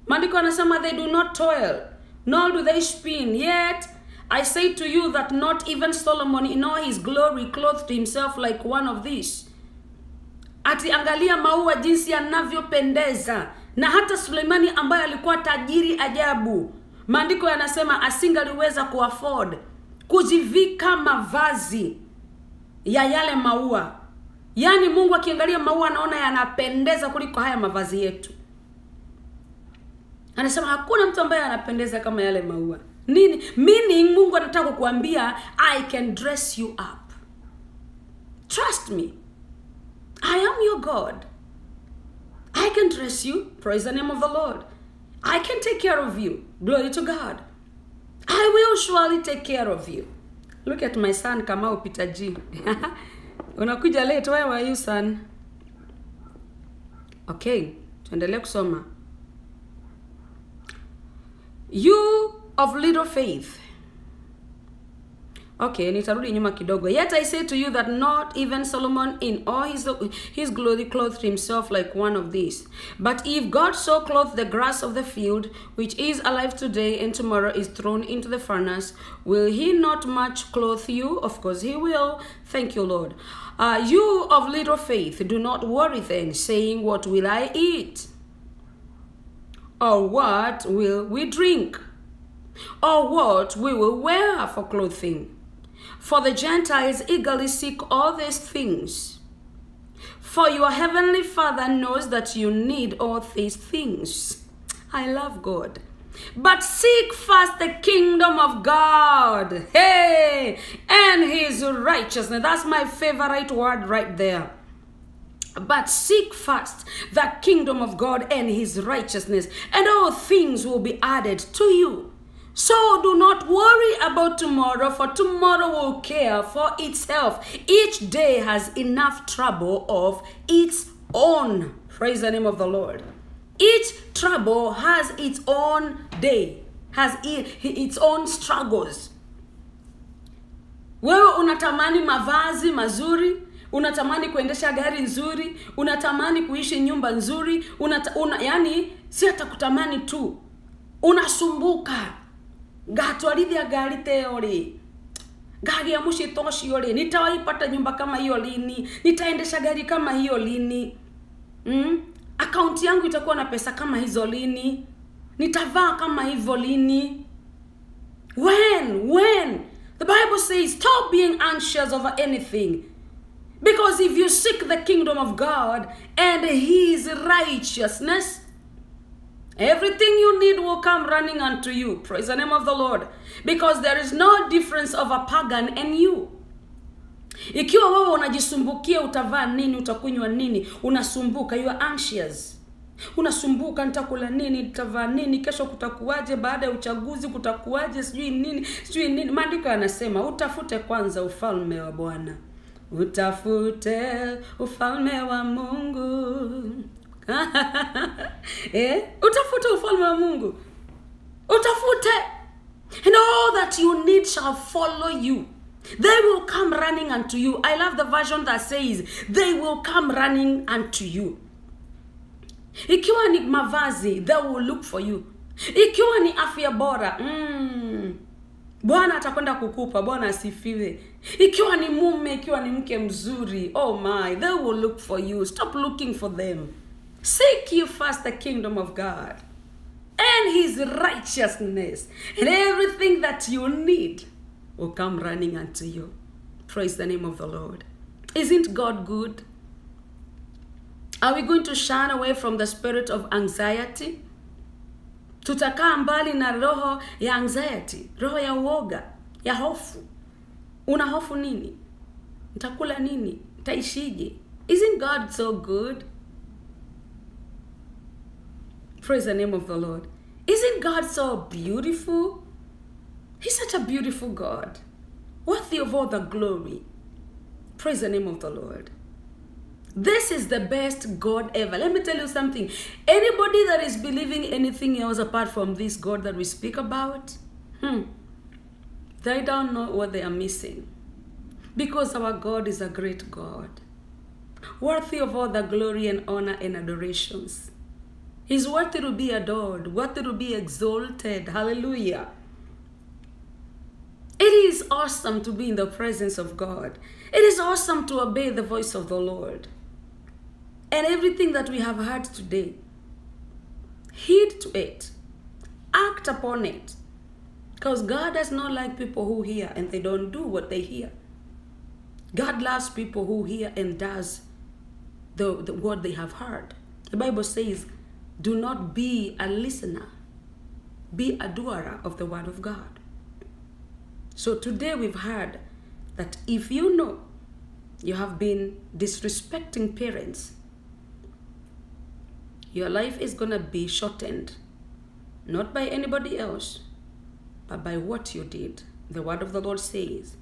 Speaker 1: Maandiko anasema they do not toil nor do they spin. Yet i say to you that not even solomon in all his glory clothed himself like one of these. Ati angalia maua jinsi yanavyopendeza. Na hata suleimani ambaye alikuwa tajiri ajabu maandiko yanasema asingaliweza kuafford kujivika mavazi ya yale maua. Yaani mungu akiangalia maua anaona yanapendeza kuliko haya mavazi yetu. Anasema hakuna mtu ambaye anapendeza kama yale maua. Nini? Meaning mungu anataka kukuambia i can dress you up. Trust me. I am your god. I can dress you praise the name of the lord i can take care of you. Glory to god. I will surely take care of you. Look at my son kamau peter g. Unakuja late where were you son? Okay tuendelee kusoma. You of little faith okay nitarudi nyuma kidogo. Yet i say to you that not even solomon in all his, his glory clothed himself like one of these. But if god so clothed the grass of the field which is alive today and tomorrow is thrown into the furnace will he not much clothe you? Of course he will. Thank you lord. Uh, you of little faith do not worry then saying what will i eat? Or what will we drink? Or what we will wear for clothing for the Gentiles eagerly seek all these things. For your heavenly Father knows that you need all these things. I love God. But seek first the kingdom of God. Hey! And his righteousness. That's my favorite word right there. But seek first the kingdom of God and his righteousness, and all things will be added to you. About tomorrow, for tomorrow will care for itself. Each day has enough trouble of its own. Praise the name of the Lord. Each trouble has its own day, has its own struggles. Wewe unatamani mavazi mazuri, unatamani kuendesha gari nzuri, unatamani kuishi nyumba nzuri, unata, una, yani si hata kutamani tu, unasumbuka ngatwarithia ngari teo rĩ ngagĩa mũciĩ ta ũcio rĩ nitawaipata nyumba kama hiyo lini nitaendesha gari kama hiyo lini mm? akaunti yangu itakuwa na pesa kama hizo lini nitavaa kama hivyo lini? When? When? The bible says stop being anxious over anything because if you seek the kingdom of god and his righteousness Everything you need will come running unto you. Praise the name of the Lord. Because there is no difference of a pagan and you. Ikiwa wewe unajisumbukia utavaa nini, utakunywa nini, unasumbuka, you are anxious. Unasumbuka, nitakula nini, nitavaa nini, kesho kutakuwaje, baada ya uchaguzi kutakuwaje, sijui nini, sijui nini. Maandiko yanasema utafute kwanza ufalme wa Bwana, utafute ufalme wa Mungu eh? utafute ufalme wa mungu. Utafute. And all that you need shall follow you. They will come running unto you. I love the version that says they will come running unto you. Ikiwa ni mavazi they will look for you. Ikiwa ni afya bora mm, bwana atakwenda kukupa. Bwana asifiwe. Ikiwa ni mume ikiwa ni mke mzuri oh my they will look for you. Stop looking for them seek you first the kingdom of god and his righteousness and everything that you need will come running unto you. Praise the name of the lord. Isn't god good? Are we going to shun away from the spirit of anxiety? Tutakaa mbali na roho ya anxiety roho ya uoga ya hofu. Una hofu nini? Ntakula nini? Ntaishije? Isn't god so good praise the name of the lord isn't god so beautiful he's such a beautiful god worthy of all the glory praise the name of the lord this is the best God ever. Let me tell you something. Anybody that is believing anything else apart from this God that we speak about, hmm, they don't know what they are missing. Because our God is a great God, worthy of all the glory and honor and adorations. He's worthy to be adored, worthy to be exalted. Hallelujah. It is awesome to be in the presence of God. It is awesome to obey the voice of the Lord. And everything that we have heard today, heed to it, act upon it. Because God does not like people who hear and they don't do what they hear. God loves people who hear and does the, the what they have heard. The Bible says, do not be a listener, be a doer of the word of God. So today we've heard that if you know you have been disrespecting parents, your life is going to be shortened, not by anybody else, but by what you did. The word of the Lord says,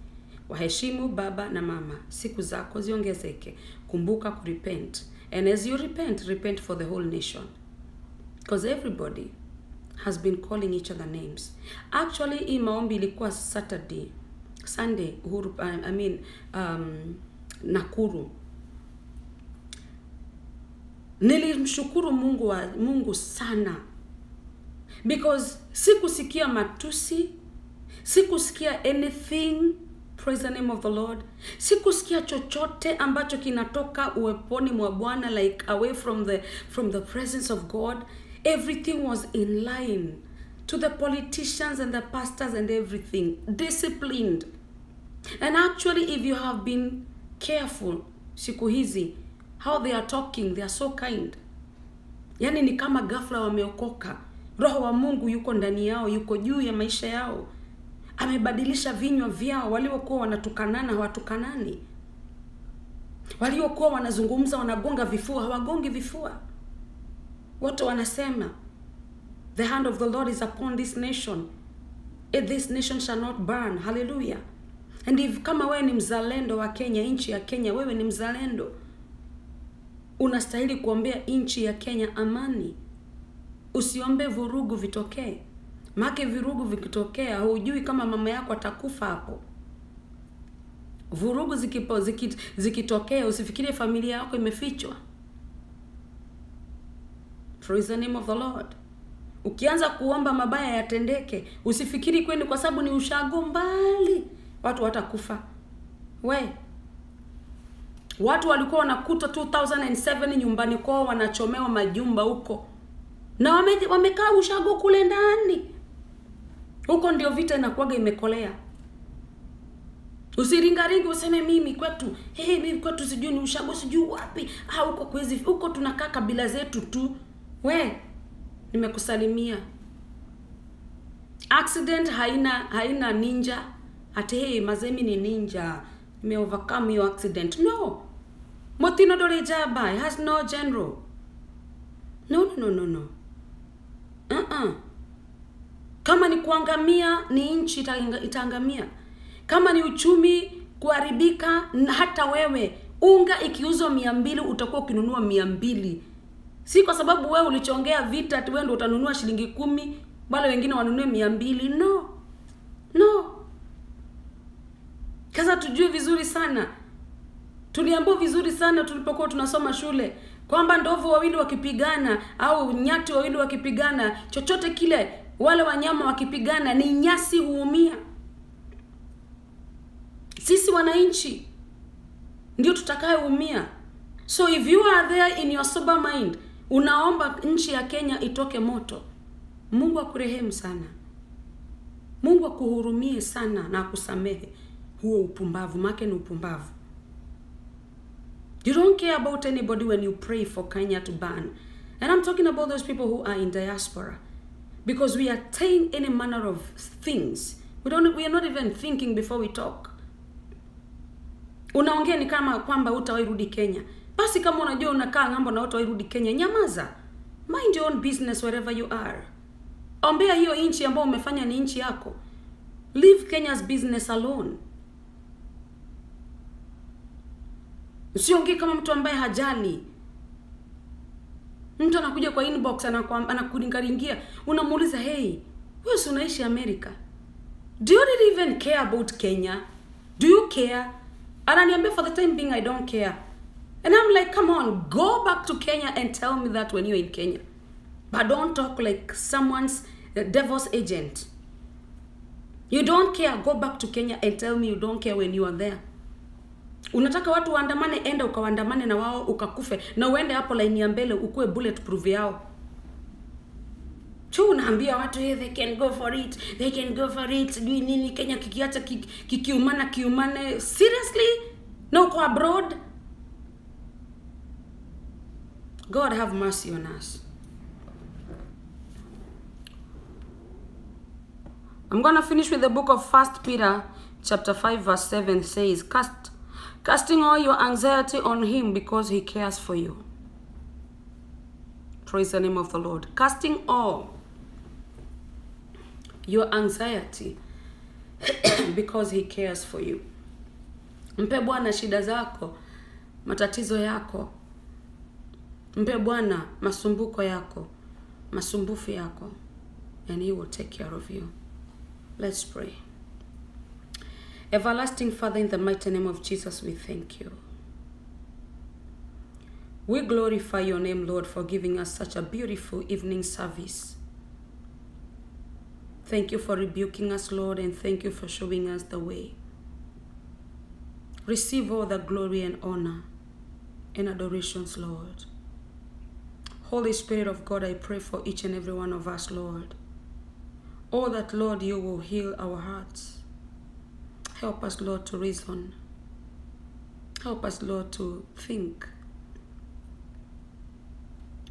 Speaker 1: waheshimu baba na mama, siku zako ziongezeke, kumbuka kurepent. And as you repent, repent for the whole nation. Because everybody has been calling each other names. Actually, hii maombi ilikuwa Saturday, Sunday, Uhuru, I mean, um, Nakuru. Nilimshukuru Mungu wa Mungu sana because sikusikia matusi, sikusikia anything praise the name of the Lord. Sikusikia chochote ambacho kinatoka uweponi mwa Bwana like away from the from the presence of God. Everything was in line to the politicians and the pastors and everything, disciplined. And actually if you have been careful siku hizi how they are talking they are so kind. Yani ni kama ghafla wameokoka. Roho wa mungu yuko ndani yao yuko juu ya maisha yao. Amebadilisha vinywa vyao. Waliokuwa wanatukanana hawatukanani. Waliokuwa wanazungumza wanagonga vifua hawagongi vifua wote wanasema the hand of the lord is upon this nation. If this nation shall not burn. Hallelujah. And if kama wewe ni mzalendo wa kenya nchi ya kenya wewe ni mzalendo unastahili kuombea nchi ya kenya amani. Usiombe vurugu vitokee. Make virugu vikitokea hujui kama mama yako atakufa hapo. Vurugu zikipo, zikit, zikitokea usifikirie familia yako imefichwa praise the name of the lord. Ukianza kuomba mabaya yatendeke usifikiri kweli kwa sababu ni ushago mbali. Watu watakufa. We watu walikuwa wanakuta 2007 nyumbani kwao wanachomewa majumba huko. Na wame, wamekaa ushago kule ndani. Huko ndio vita inakuwaga imekolea. Usiringaringi useme mimi kwetu. Hey, mimi kwetu sijui ni ushago sijui wapi. Ah, huko kwezi huko tunakaa kabila zetu tu we nimekusalimia. Accident haina haina ninja. Ati hey, mazemi ni ninja. Nime overcome your accident. No! Motino dole jaba it has no general. No no no no no. Uh-uh. kama ni kuangamia ni nchi itaangamia kama ni uchumi kuharibika hata wewe unga ikiuzwa mia mbili utakuwa ukinunua mia mbili si kwa sababu wewe ulichongea vita ati wewe ndio utanunua shilingi kumi wale wengine wanunue mia mbili. No. No. Kaza tujue vizuri sana. Tuliambiwa vizuri sana tulipokuwa tunasoma shule kwamba ndovu wawili wakipigana au nyati wawili wakipigana chochote kile wale wanyama wakipigana ni nyasi huumia. Sisi wananchi ndio tutakayeumia. So if you are there in your sober mind unaomba nchi ya kenya itoke moto. Mungu akurehemu sana. Mungu akuhurumie sana na akusamehe. Huo upumbavu make ni upumbavu. You don't care about anybody when you pray for kenya to ban and i'm talking about those people who are in diaspora. Because we attain any manner of things. We, don't, we are not even thinking before we talk. Unaongea ni kama kwamba utawairudi kenya basi kama unajua unakaa ng'ambo na utawairudi kenya nyamaza. Mind your own business wherever you are. Ombea hiyo nchi ambayo umefanya ni nchi yako. Leave kenya's business alone. Usiongee kama mtu ambaye hajali. Mtu anakuja kwa inbox anakuringaringia. Unamuuliza hey wewe si unaishi america do you really even care about kenya? Do you care? Ananiambia for the time being i don't care and i'm like come on go back to kenya and tell me that when you're in kenya. But don't talk like someone's the devil's agent. You don't care go back to kenya and tell me you don't care when you are there. Unataka watu waandamane enda ukawaandamane na wao ukakufe. Na uende hapo laini ya mbele ukuwe bulletproof yao. Chuu unaambia watu hey, they can go for it they can go for it. Sijui nini kenya kikiacha kikiumana kiumane. Seriously? Na uko abroad god have mercy on us. I'm going to finish with the book of 1 peter chapter 5 verse 7 says cast casting all your anxiety on him because he cares for you. Praise the name of the lord. Casting all your anxiety because he cares for you. Mpe bwana shida zako matatizo yako mpe bwana masumbuko yako masumbufu yako and he will take care of you let's pray everlasting father in the mighty name of jesus we thank you we glorify your name lord for giving us such a beautiful evening service Thank you for rebuking us, Lord, and thank you for showing us the way. Receive all the glory and honor and adorations, Lord. Holy Spirit of God, I pray for each and every one of us, Lord. Oh, that, Lord, you will heal our hearts. Help us, Lord, to reason. Help us, Lord, to think.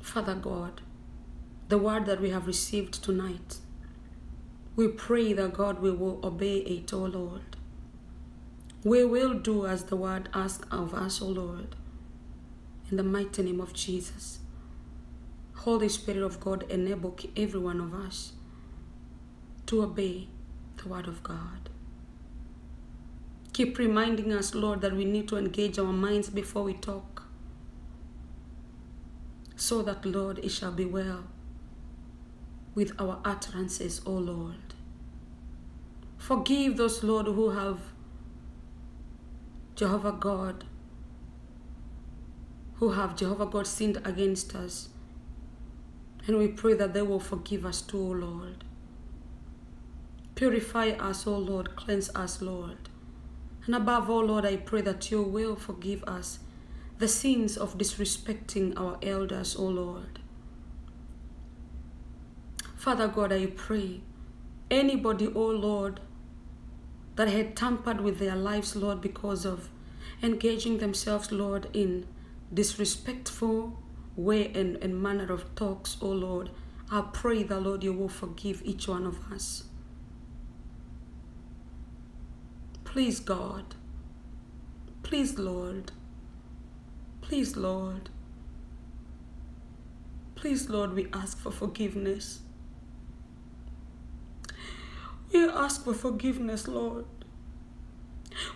Speaker 1: Father God, the word that we have received tonight, we pray that God we will obey it, O Lord. We will do as the word asks of us, O Lord. In the mighty name of Jesus. Holy Spirit of God, enable every one of us to obey the word of God. Keep reminding us, Lord, that we need to engage our minds before we talk. So that, Lord, it shall be well with our utterances, O Lord. Forgive those, Lord, who have, Jehovah God, who have, Jehovah God, sinned against us. And we pray that they will forgive us too, O Lord. Purify us, O Lord. Cleanse us, Lord. And above all, Lord, I pray that you will forgive us the sins of disrespecting our elders, O Lord. Father God, I pray anybody, O Lord, that had tampered with their lives, Lord, because of engaging themselves, Lord, in disrespectful way and, and manner of talks, oh Lord, I pray that, Lord, you will forgive each one of us. Please, God. Please, Lord. Please, Lord. Please, Lord, we ask for forgiveness. We ask for forgiveness, Lord.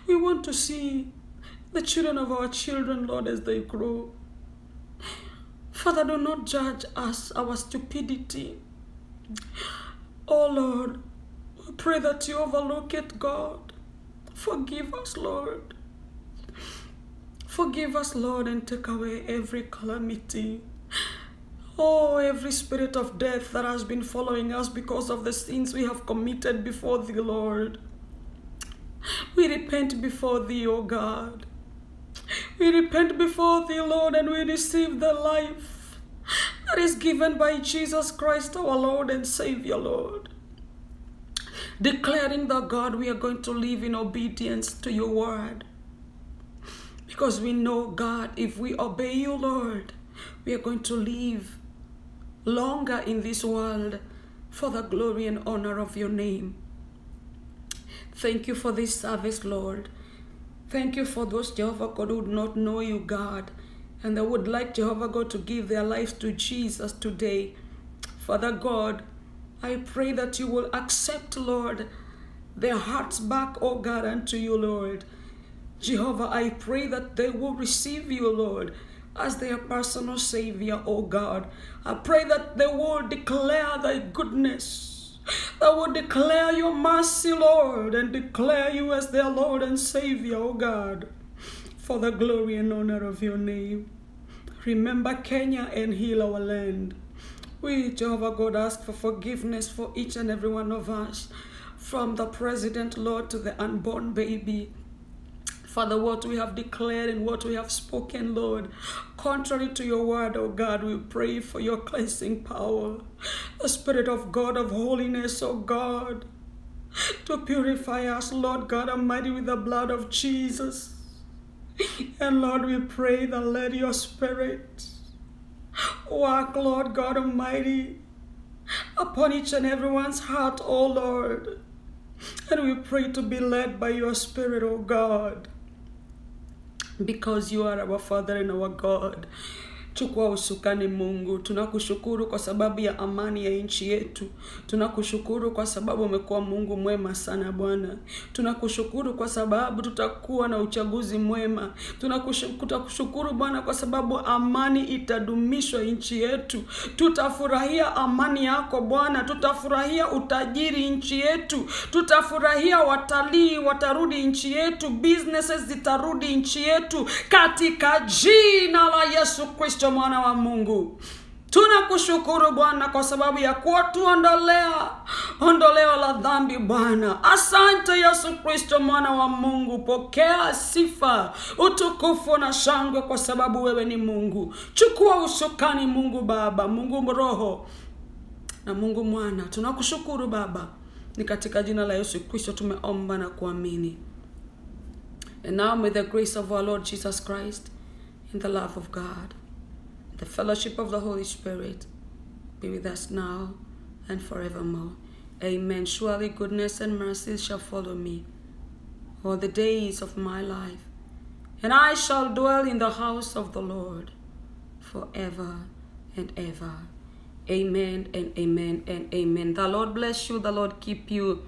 Speaker 1: We want to see the children of our children, Lord, as they grow. Father, do not judge us, our stupidity. Oh, Lord, we pray that you overlook it, God. Forgive us, Lord. Forgive us, Lord, and take away every calamity. Oh, every spirit of death that has been following us because of the sins we have committed before thee, Lord. We repent before thee, O God. We repent before thee, Lord, and we receive the life that is given by Jesus Christ, our Lord and Savior, Lord. Declaring that God, we are going to live in obedience to your word. Because we know, God, if we obey you, Lord, we are going to live longer in this world for the glory and honor of your name. Thank you for this service, Lord. Thank you for those, Jehovah God, who do not know you, God, and they would like, Jehovah God, to give their lives to Jesus today. Father God, I pray that you will accept, Lord, their hearts back, oh God, unto you, Lord. Jehovah, I pray that they will receive you, Lord, as their personal Savior, oh God. I pray that they will declare thy goodness, that will declare your mercy, Lord, and declare you as their Lord and Savior, oh God, for the glory and honor of your name. Remember Kenya and heal our land. We, Jehovah God, ask for forgiveness for each and every one of us, from the president, Lord, to the unborn baby. Father, what we have declared and what we have spoken, Lord, contrary to your word, oh God, we pray for your cleansing power, the Spirit of God of holiness, oh God, to purify us, Lord God Almighty, with the blood of Jesus. And Lord, we pray that let your Spirit work, Lord God Almighty, upon each and everyone's heart, oh Lord. And we pray to be led by your Spirit, oh God because you are our Father and our God. Chukua usukani Mungu, tunakushukuru kwa sababu ya amani ya nchi yetu. Tunakushukuru kwa sababu umekuwa Mungu mwema sana Bwana. Tunakushukuru kwa sababu tutakuwa na uchaguzi mwema. Tunakushukuru Bwana kwa sababu amani itadumishwa nchi yetu. Tutafurahia amani yako Bwana, tutafurahia utajiri nchi yetu, tutafurahia watalii watarudi nchi yetu, businesses zitarudi nchi yetu katika jina la Yesu Kristo mwana wa Mungu. Tunakushukuru Bwana kwa sababu ya kutuondolea ondoleo la dhambi Bwana. Asante Yesu Kristo mwana wa Mungu, pokea sifa, utukufu na shangwe kwa sababu wewe ni Mungu. Chukua usukani Mungu Baba, Mungu Roho na Mungu Mwana. Tunakushukuru Baba, ni katika jina la Yesu Kristo tumeomba na kuamini. And now may the grace of our Lord Jesus Christ and the love of God the fellowship of the Holy Spirit be with us now and forevermore. Amen. Surely goodness and mercy shall follow me all the days of my life, and I shall dwell in the house of the Lord forever and ever. Amen and amen and amen. The Lord bless you, the Lord keep you.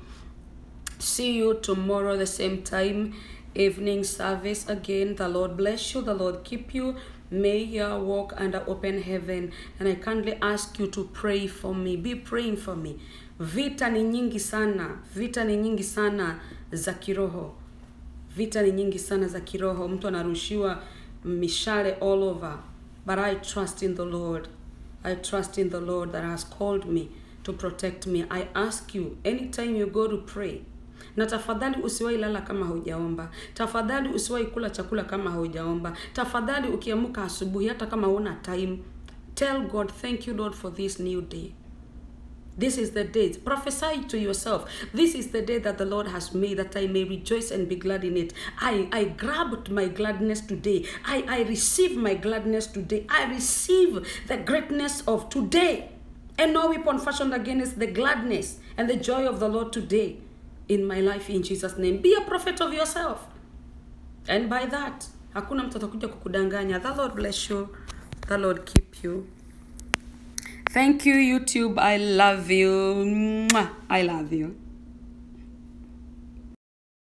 Speaker 1: See you tomorrow, the same time, evening service again. The Lord bless you, the Lord keep you. May your walk under open heaven. And I kindly ask you to pray for me. Be praying for me. Vita ni nyingi sana, vita ni nyingi sana za kiroho. Vita ni nyingi sana za kiroho. Mtu anarushiwa mishale all over. But I trust in the Lord. I trust in the Lord that has called me to protect me. I ask you, anytime you go to pray, na tafadhali usiwahi lala kama haujaomba. Tafadhali usiwahi kula chakula kama haujaomba. Tafadhali ukiamka asubuhi hata kama huna time tell god thank you lord for this new day. This is the day prophesy to yourself. This is the day that the lord has made that i may rejoice and be glad in it. I i grabbed my gladness today. I i receive my gladness today. I receive the greatness of today. And no weapon fashioned against the gladness and the joy of the lord today in my life in Jesus name. Be a prophet of yourself. And by that, hakuna mtu atakuja kukudanganya. The Lord bless you. The Lord keep you. Thank you YouTube. I love you. I love you.